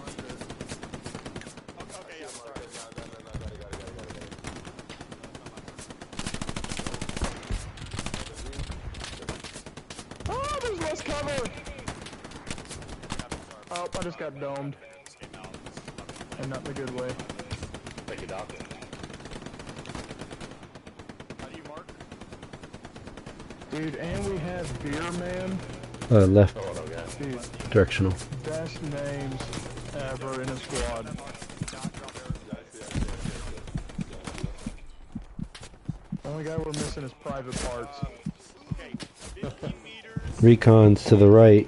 Okay, yeah, sorry. Oh, there's less cover! Oh, I just got domed. And not in a good way. Thank you, Doc. How do you mark? Dude, and we have Beer Man. Uh, left. Dude, Directional. best names ever in a squad. Only guy we're missing is private parts. Recons to the right.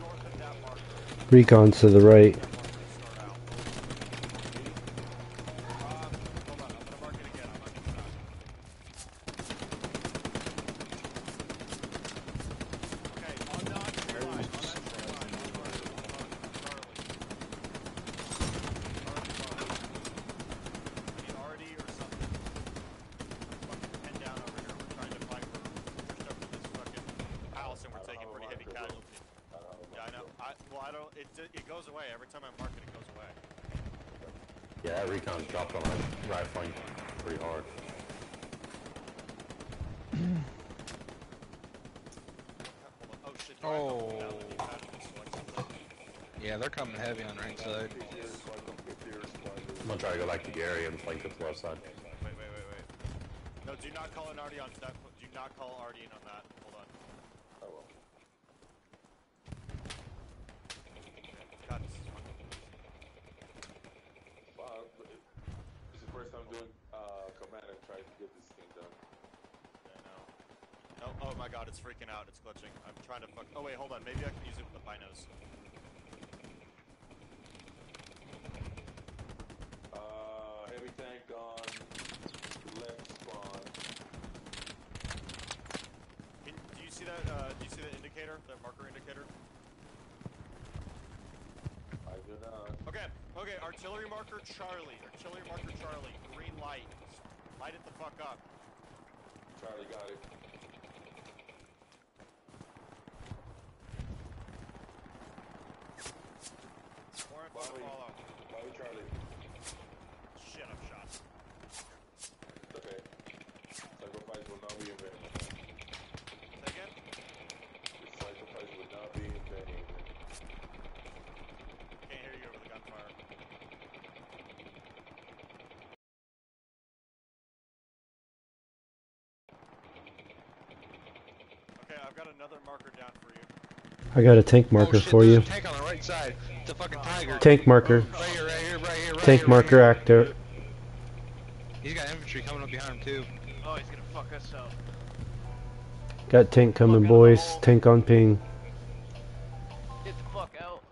Recons to the right. I've got another marker down for you. I got a tank marker oh, shit, for you. tank on the right side. It's a fucking tiger. Tank marker. Right here, right here, right here, right Tank here, marker right active. He's got infantry coming up behind him too. Oh, he's gonna fuck us up. Got tank coming, boys. Tank on ping. Get the fuck out.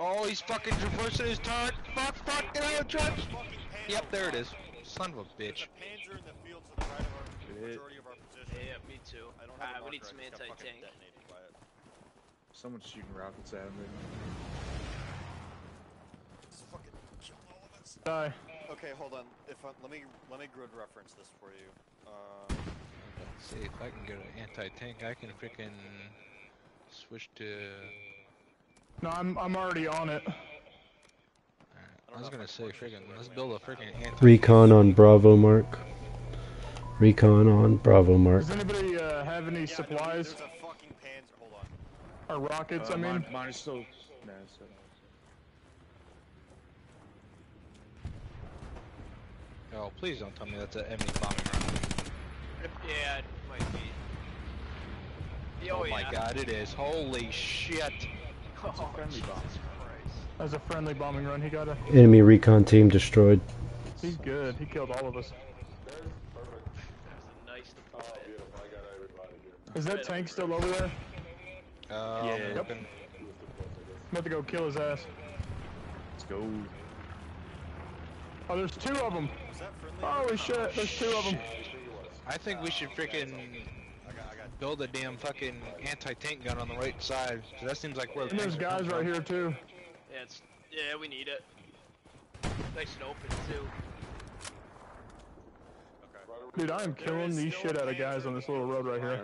Oh, he's fucking traversing his turret. Fuck, fuck, get out, Judge. Yep, there it is. Son of a bitch. Panzer in the field to the right of our majority of our position. Yeah, me too. I don't have Ah, a we need marker, some I just got fucking anti-tank. detonated by it. Someone's shooting rockets at him. Just fucking kill all of us. Die. Okay, hold on. If I, let me let me grid reference this for you. Um, See if I can get an anti-tank, I can freaking switch to. No, I'm I'm already on it. I was gonna say freaking. Let's build a freaking anti. Recon on Bravo Mark. Recon on Bravo Mark. Does anybody uh, have any supplies? there's a fucking Panzer. Hold on. Or rockets, Uh, I mean? mine, mine is still. Nah, it's still. Oh, please don't tell me that's an enemy bombing run. Yeah, it might be. Oh, Oh, my yeah. god, it is. Holy shit. Oh, friendly Jesus bomb. Christ. A friendly bombing run. He got a. Enemy recon team destroyed. He's good. He killed all of us. That was a nice Oh, beautiful. I got everybody here. Is that tank still over there? Uh, Yeah. Yep. I'm about to go kill his ass. Let's go. Oh, there's two of them. Holy shit, there's two of them. I think we should freaking build a damn fucking anti-tank gun on the right side. 'cause that seems like where the there's guys right from. here too. Yeah, it's yeah, we need it. Nice and open too. Dude, I am killing the shit out of guys on this little road right here.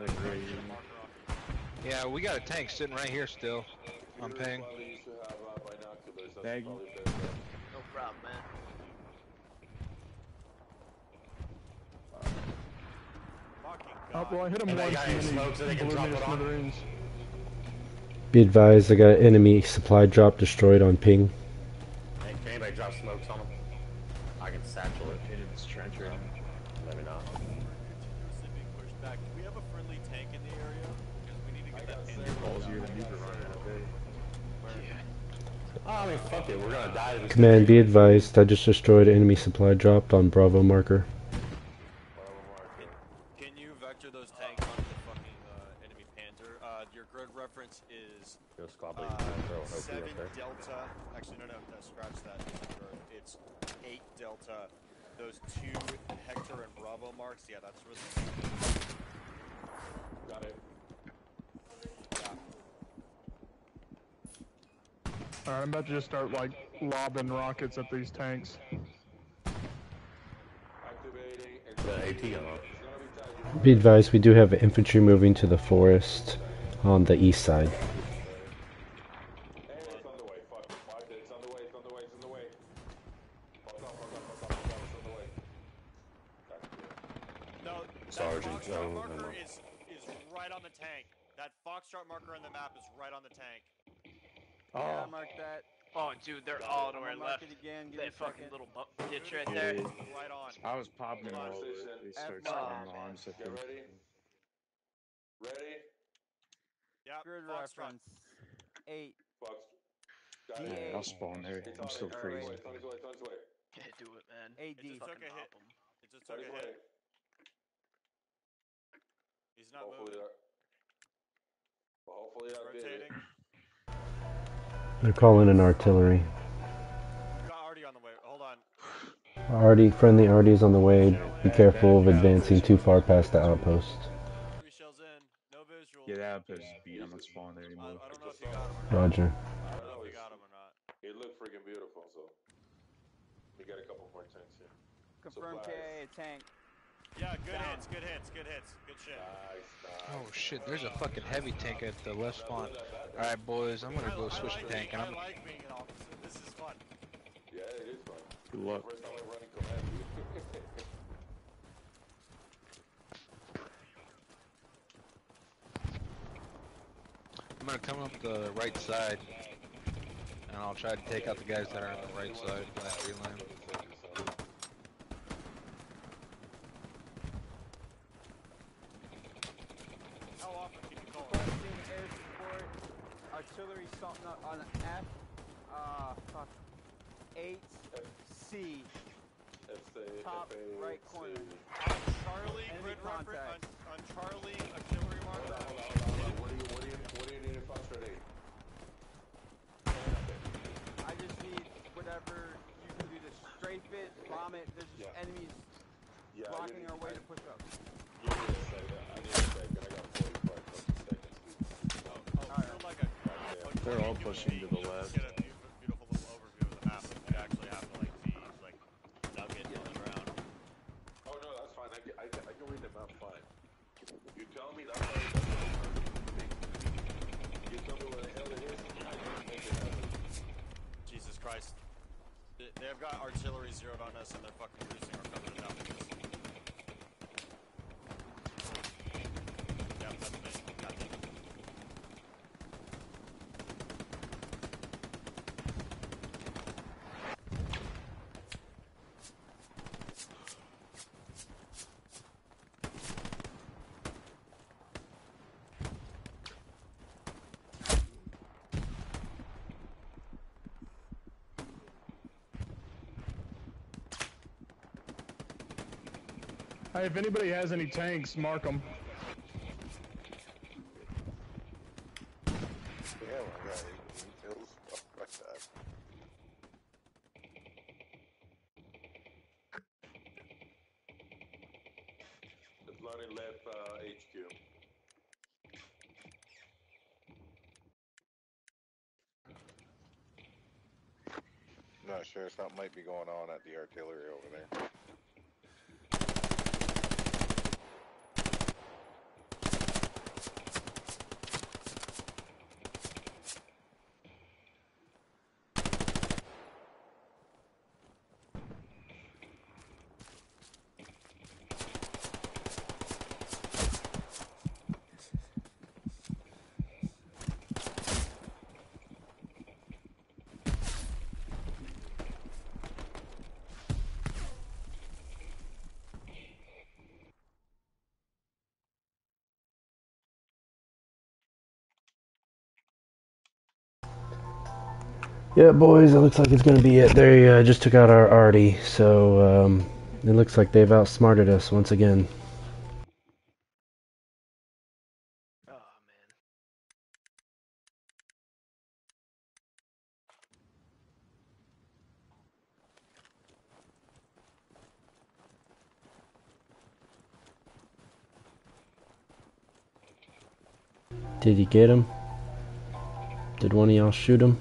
Yeah, we got a tank sitting right here still. on ping. Tag. No problem, man. Oh, well, I hit him And once and smoke so they can drop it on? Be advised, I got an enemy supply drop destroyed on ping. Hey, if anybody drops smokes on them, I can satchel it. Hit its trench right now. Let me know. Pushed back. Do we have a friendly tank in the area? Because we need to get that pin. Ballsier than you can run out there. Oh, I mean, fuck it. We're gonna die to. Command, be advised, I just destroyed enemy supply dropped on Bravo marker. Can you vector those tanks onto the fucking uh, enemy Panther? Uh, your grid reference is Yo, squad uh, throw an OP 7 up there. delta. Actually, no, no, no, scratch that. It's eight delta. Those two Hector and Bravo marks. Yeah, that's where the. Got it. Alright, I'm about to just start like lobbing rockets at these tanks. The AT. Be advised, we do have infantry moving to the forest on the east side. Sergeant that Joe, Foxtrot and marker is is right on the tank. That Foxtrot marker on the map is right on the tank. Oh. Yeah, Oh. mark that. Oh, dude, they're all the I'm way gonna mark left. it again, give me That fucking second. little bu- ditch right there. Right on. I was popping them all, but they started spawning arms. I think. ready? Ready? Yeah, Grid Foxtrot. reference. Eight. Fox. Got D it. eight. I'll spawn there. It's I'm still it. It's on crazy. its way, it's on its way, it's on its way. Yeah, do it, man. AD. It just took a hit. hop 'em. It just took a hit. He's not Hopefully moving. that. Well, hopefully that did it. Rotating. They're calling in artillery. Got Artie on the way. Hold on. Artie, friendly Artie is on the way. Be careful of advancing too far past the outpost. Three shells in. No. Yeah, that outpost is beat. I'm not spawning there anymore. I don't know if you got him or not. Roger. I don't know if you got him or not. It looked freaking beautiful, so. We got a couple more tanks here. Confirm Supplies. KA tank. Yeah, good hits, good hits, good hits, good shit. Oh shit, there's a fucking heavy tank at the left spawn. Alright boys, I'm gonna go I switch like the tank being- and I'm I like being an officer. This is fun. Yeah, it is fun. Good luck. First time I'm running command. I'm gonna come up the right side and I'll try to take out the guys that are on the right side of that tree line. How often can you call it? Requesting air support. Artillery something on F. Uh, fuck. Eight C. Top right corner. On Charlie, Enemy grid reference, on, on Charlie, artillery marker. What do you, what do you, what do you need in Foxtrot 8? I just need whatever you can do to strafe it, bomb it. There's just Yeah. enemies Yeah, blocking you our way to push up. Give me a second. I need a second. I got 45 fucking seconds. Oh, feel like a, like, They're all pushing to the left. Get a beautiful, beautiful little overview of the map. Like, we actually have to like be like dug into the ground. Oh no, that's fine. I I can, read the map fine. You tell me that. You tell me where the hell it is. I can make it happen. Jesus Christ. They- They've got artillery zeroed on us and they're fucking reducing our cover down Hey, if anybody has any tanks, mark them. Damn, I got kills. Oh. The bloody left uh, HQ. Not sure something might be going on at the artillery over there. Yeah, boys, it looks like it's gonna be it. They uh, just took out our arty, so um, it looks like they've outsmarted us once again. Oh, man. Did he get him? Did one of y'all shoot him?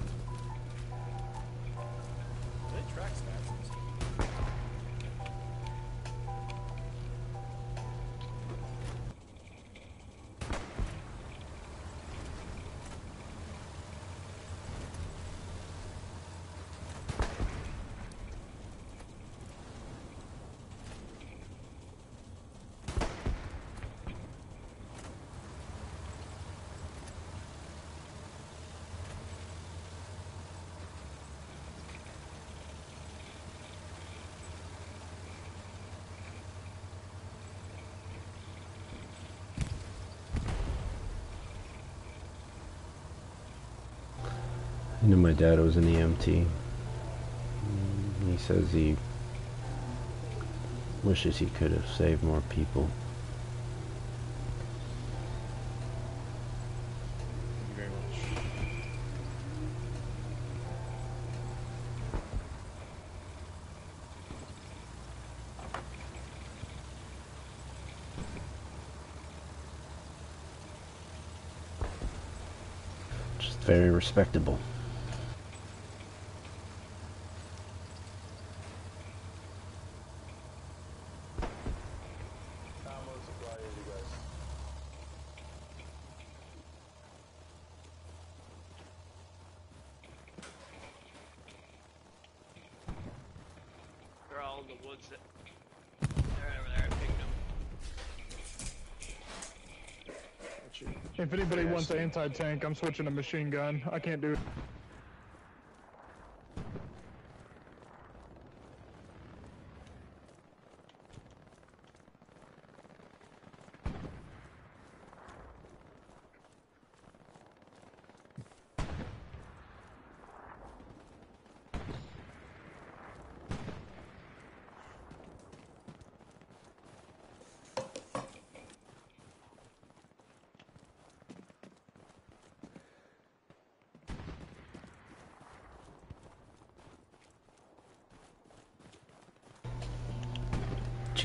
Knew my dad was an EMT. He says he wishes he could have saved more people. Thank you very much. Just very respectable. Ammo supply is you guys. They're all in the woods. That... They're over there. I picked them. If anybody wants anti-tank, I'm switching to machine gun. I can't do it.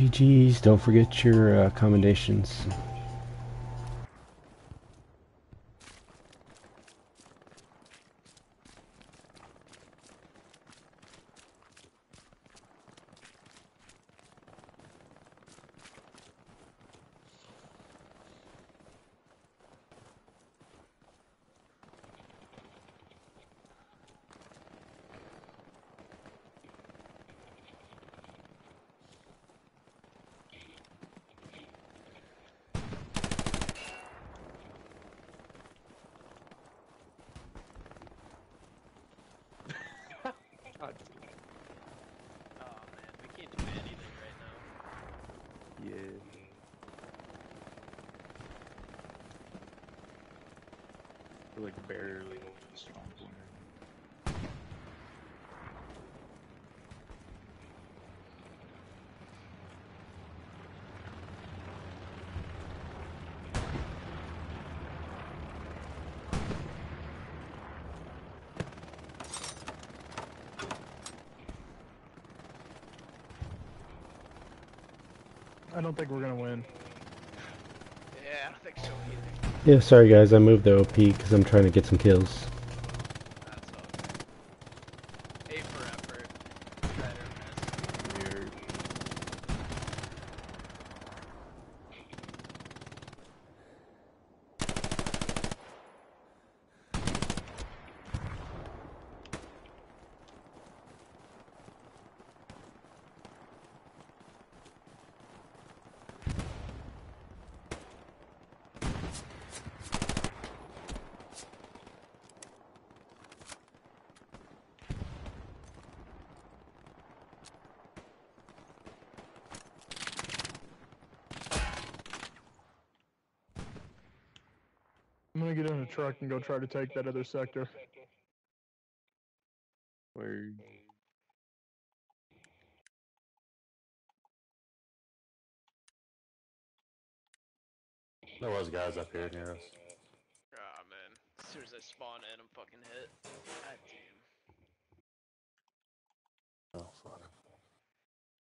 GG's, don't forget your uh, accommodations. Oh man, we can't do anything right now. Yeah. We're like barely over the strong point. I don't think we're gonna win. Yeah, I think so either. Yeah, sorry guys, I moved the OP because I'm trying to get some kills. That's all good. A for effort. Try to miss. Weird. I'm gonna get in a truck and go try to take that other sector. Word. There was guys up here near us. Ah man. As soon as I spawn in, I'm fucking hit. God damn. Oh fuck.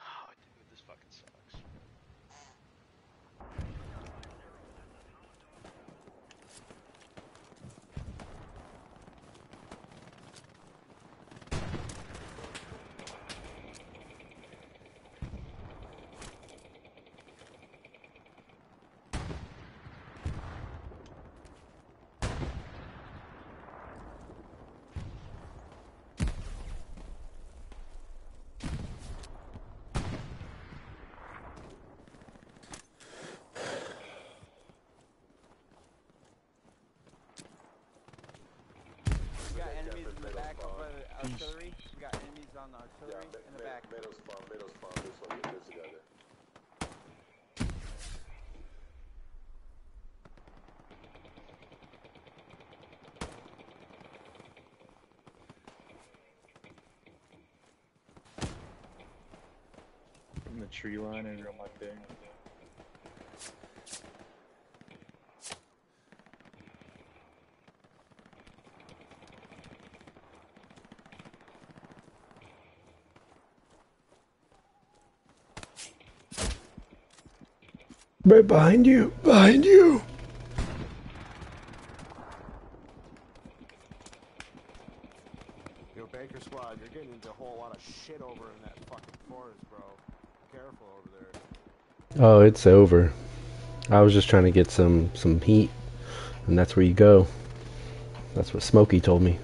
Oh dude, this fucking sucks. We got enemies in the back of the artillery. We got enemies on the artillery in the back. Meadows farm, Meadows farm, this one, get this together. In the tree line and real right there. Right behind you, behind you. Yo, Baker Squad, you're getting into a whole lot of shit over in that fucking forest, bro. Careful over there. Oh, it's over. I was just trying to get some some heat, and that's where you go. That's what Smokey told me.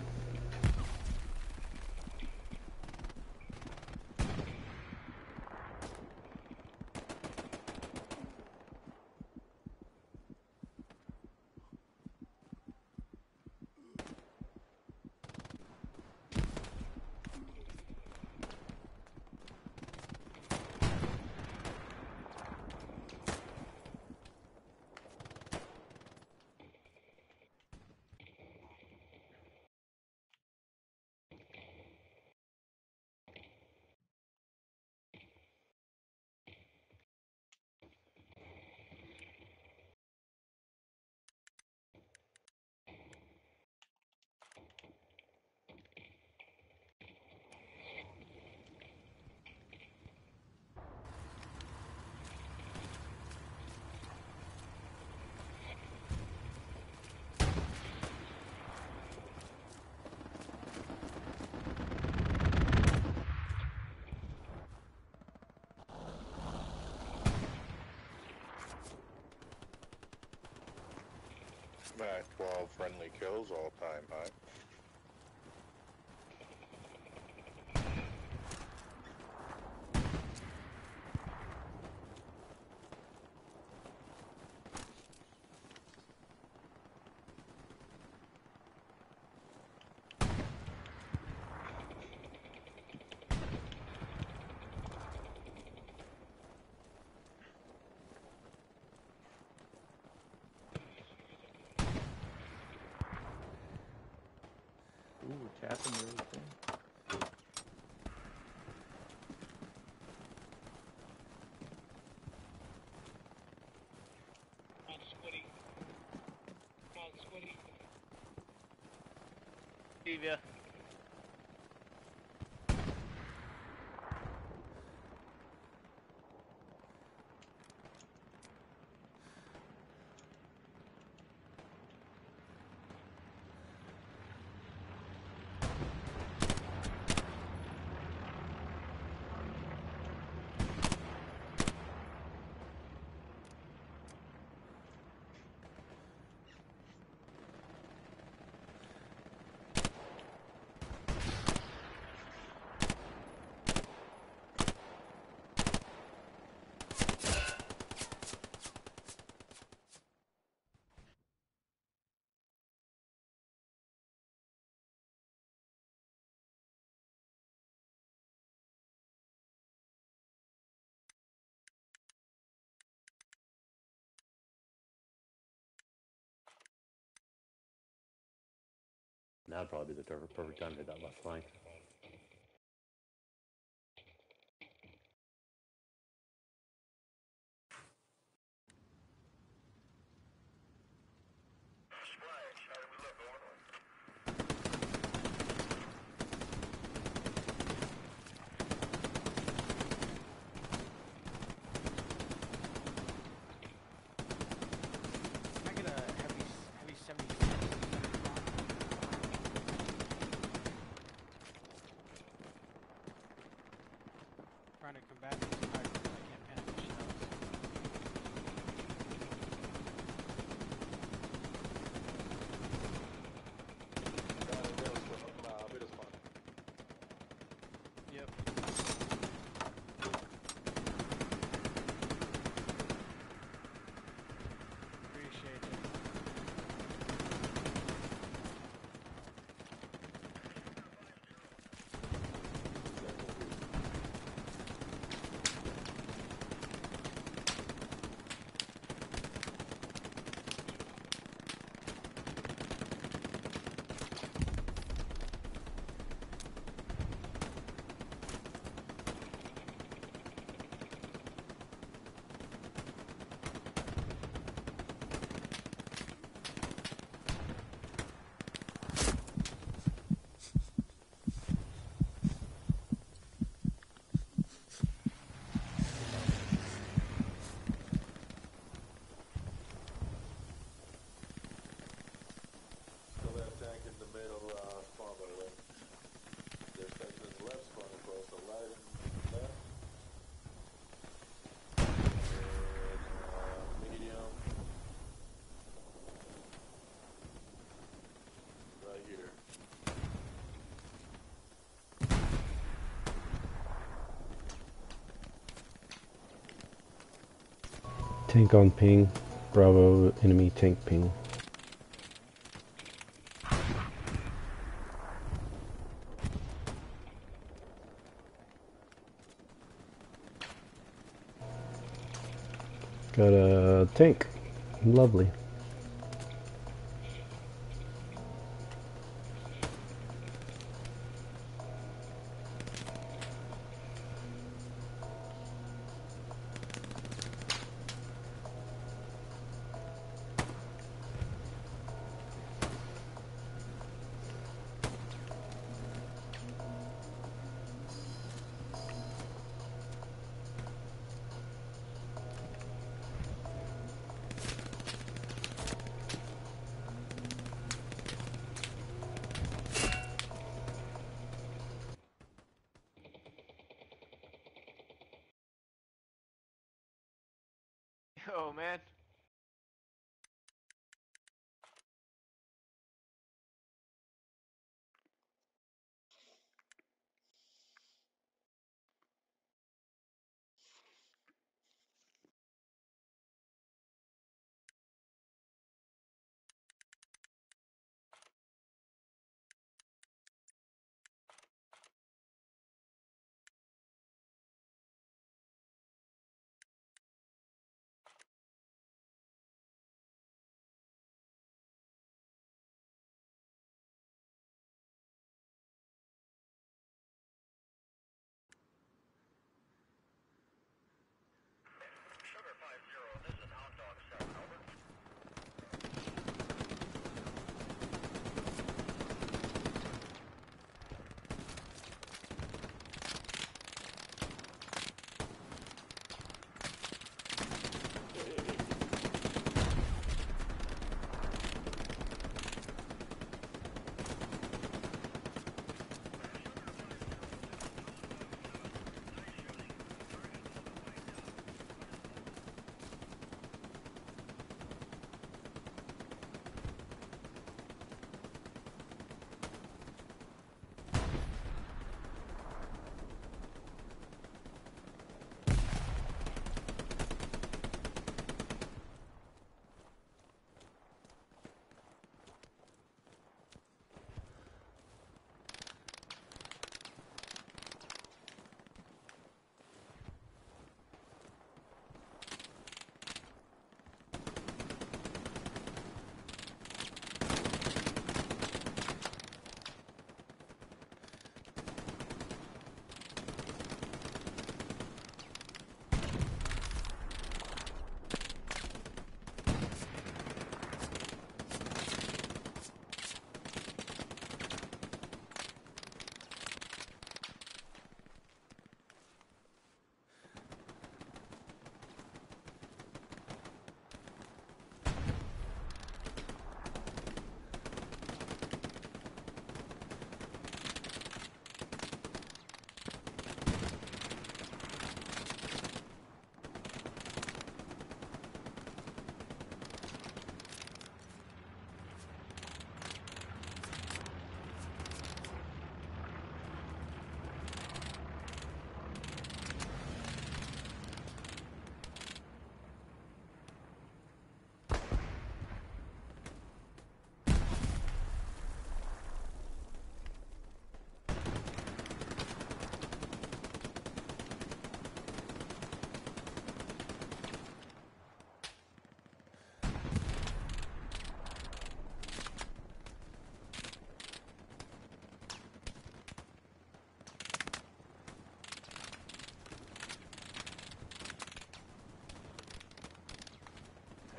I'm 12 friendly kills all time high. Ooh, tapping really thing. Stevia. Would probably be the perfect, time to hit that left flank. Can Tank on ping. Bravo, enemy tank ping. Got a tank. Lovely.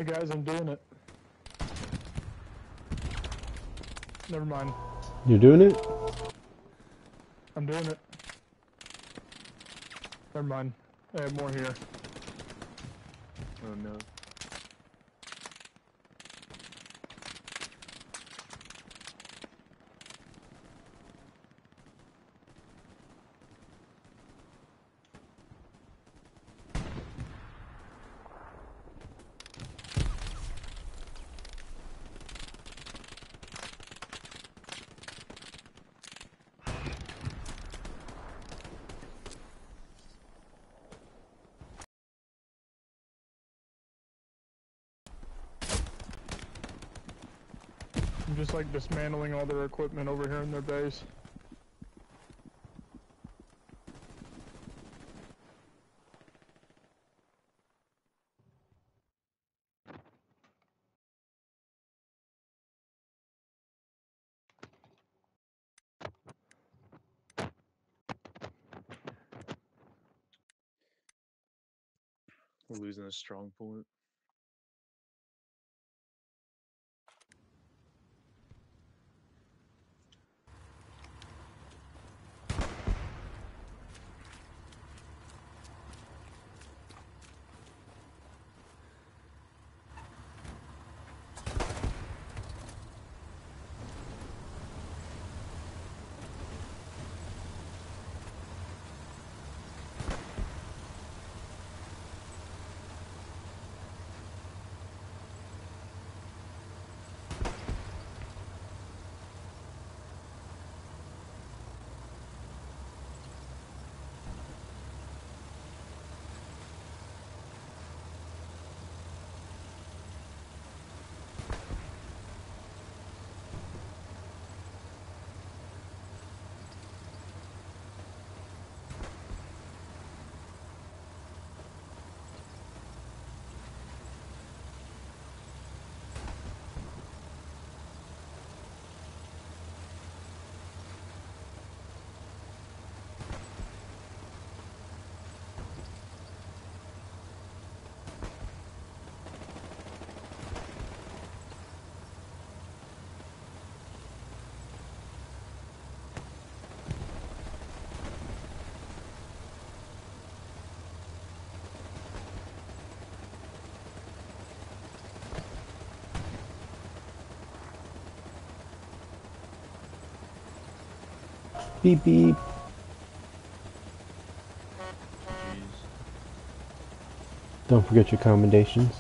Hey guys, I'm doing it. Never mind. You're doing it? I'm doing it. Never mind. I have more here. Oh no. I'm just like dismantling all their equipment over here in their base. We're losing a strong point. Beep beep. Don't forget your commendations.